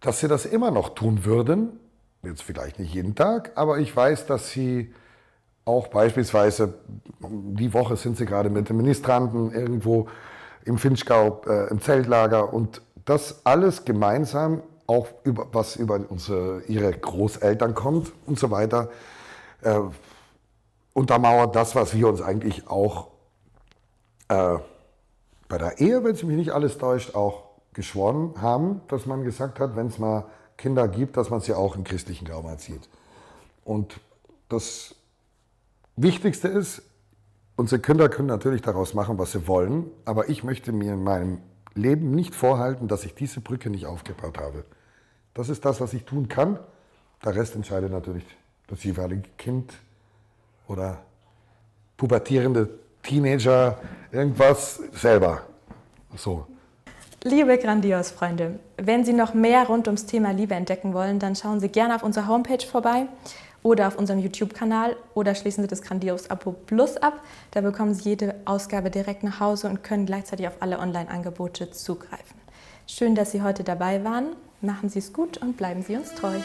dass sie das immer noch tun würden. Jetzt vielleicht nicht jeden Tag, aber ich weiß, dass sie auch beispielsweise, die Woche sind sie gerade mit den Ministranten irgendwo im Finchgau äh, im Zeltlager und das alles gemeinsam, auch über, was über unsere, ihre Großeltern kommt und so weiter, äh, untermauert das, was wir uns eigentlich auch äh, bei der Ehe, wenn es mich nicht alles täuscht, auch geschworen haben, dass man gesagt hat, wenn es mal Kinder gibt, dass man sie auch im christlichen Glauben erzieht. Und das Wichtigste ist, unsere Kinder können natürlich daraus machen, was sie wollen, aber ich möchte mir in meinem Leben nicht vorhalten, dass ich diese Brücke nicht aufgebaut habe. Das ist das, was ich tun kann. Der Rest entscheidet natürlich das jeweilige Kind oder pubertierende Teenager, irgendwas selber. So. Liebe Grandios-Freunde, wenn Sie noch mehr rund ums Thema Liebe entdecken wollen, dann schauen Sie gerne auf unserer Homepage vorbei oder auf unserem YouTube-Kanal oder schließen Sie das Grandios-Abo Plus ab. Da bekommen Sie jede Ausgabe direkt nach Hause und können gleichzeitig auf alle Online-Angebote zugreifen. Schön, dass Sie heute dabei waren. Machen Sie es gut und bleiben Sie uns treu.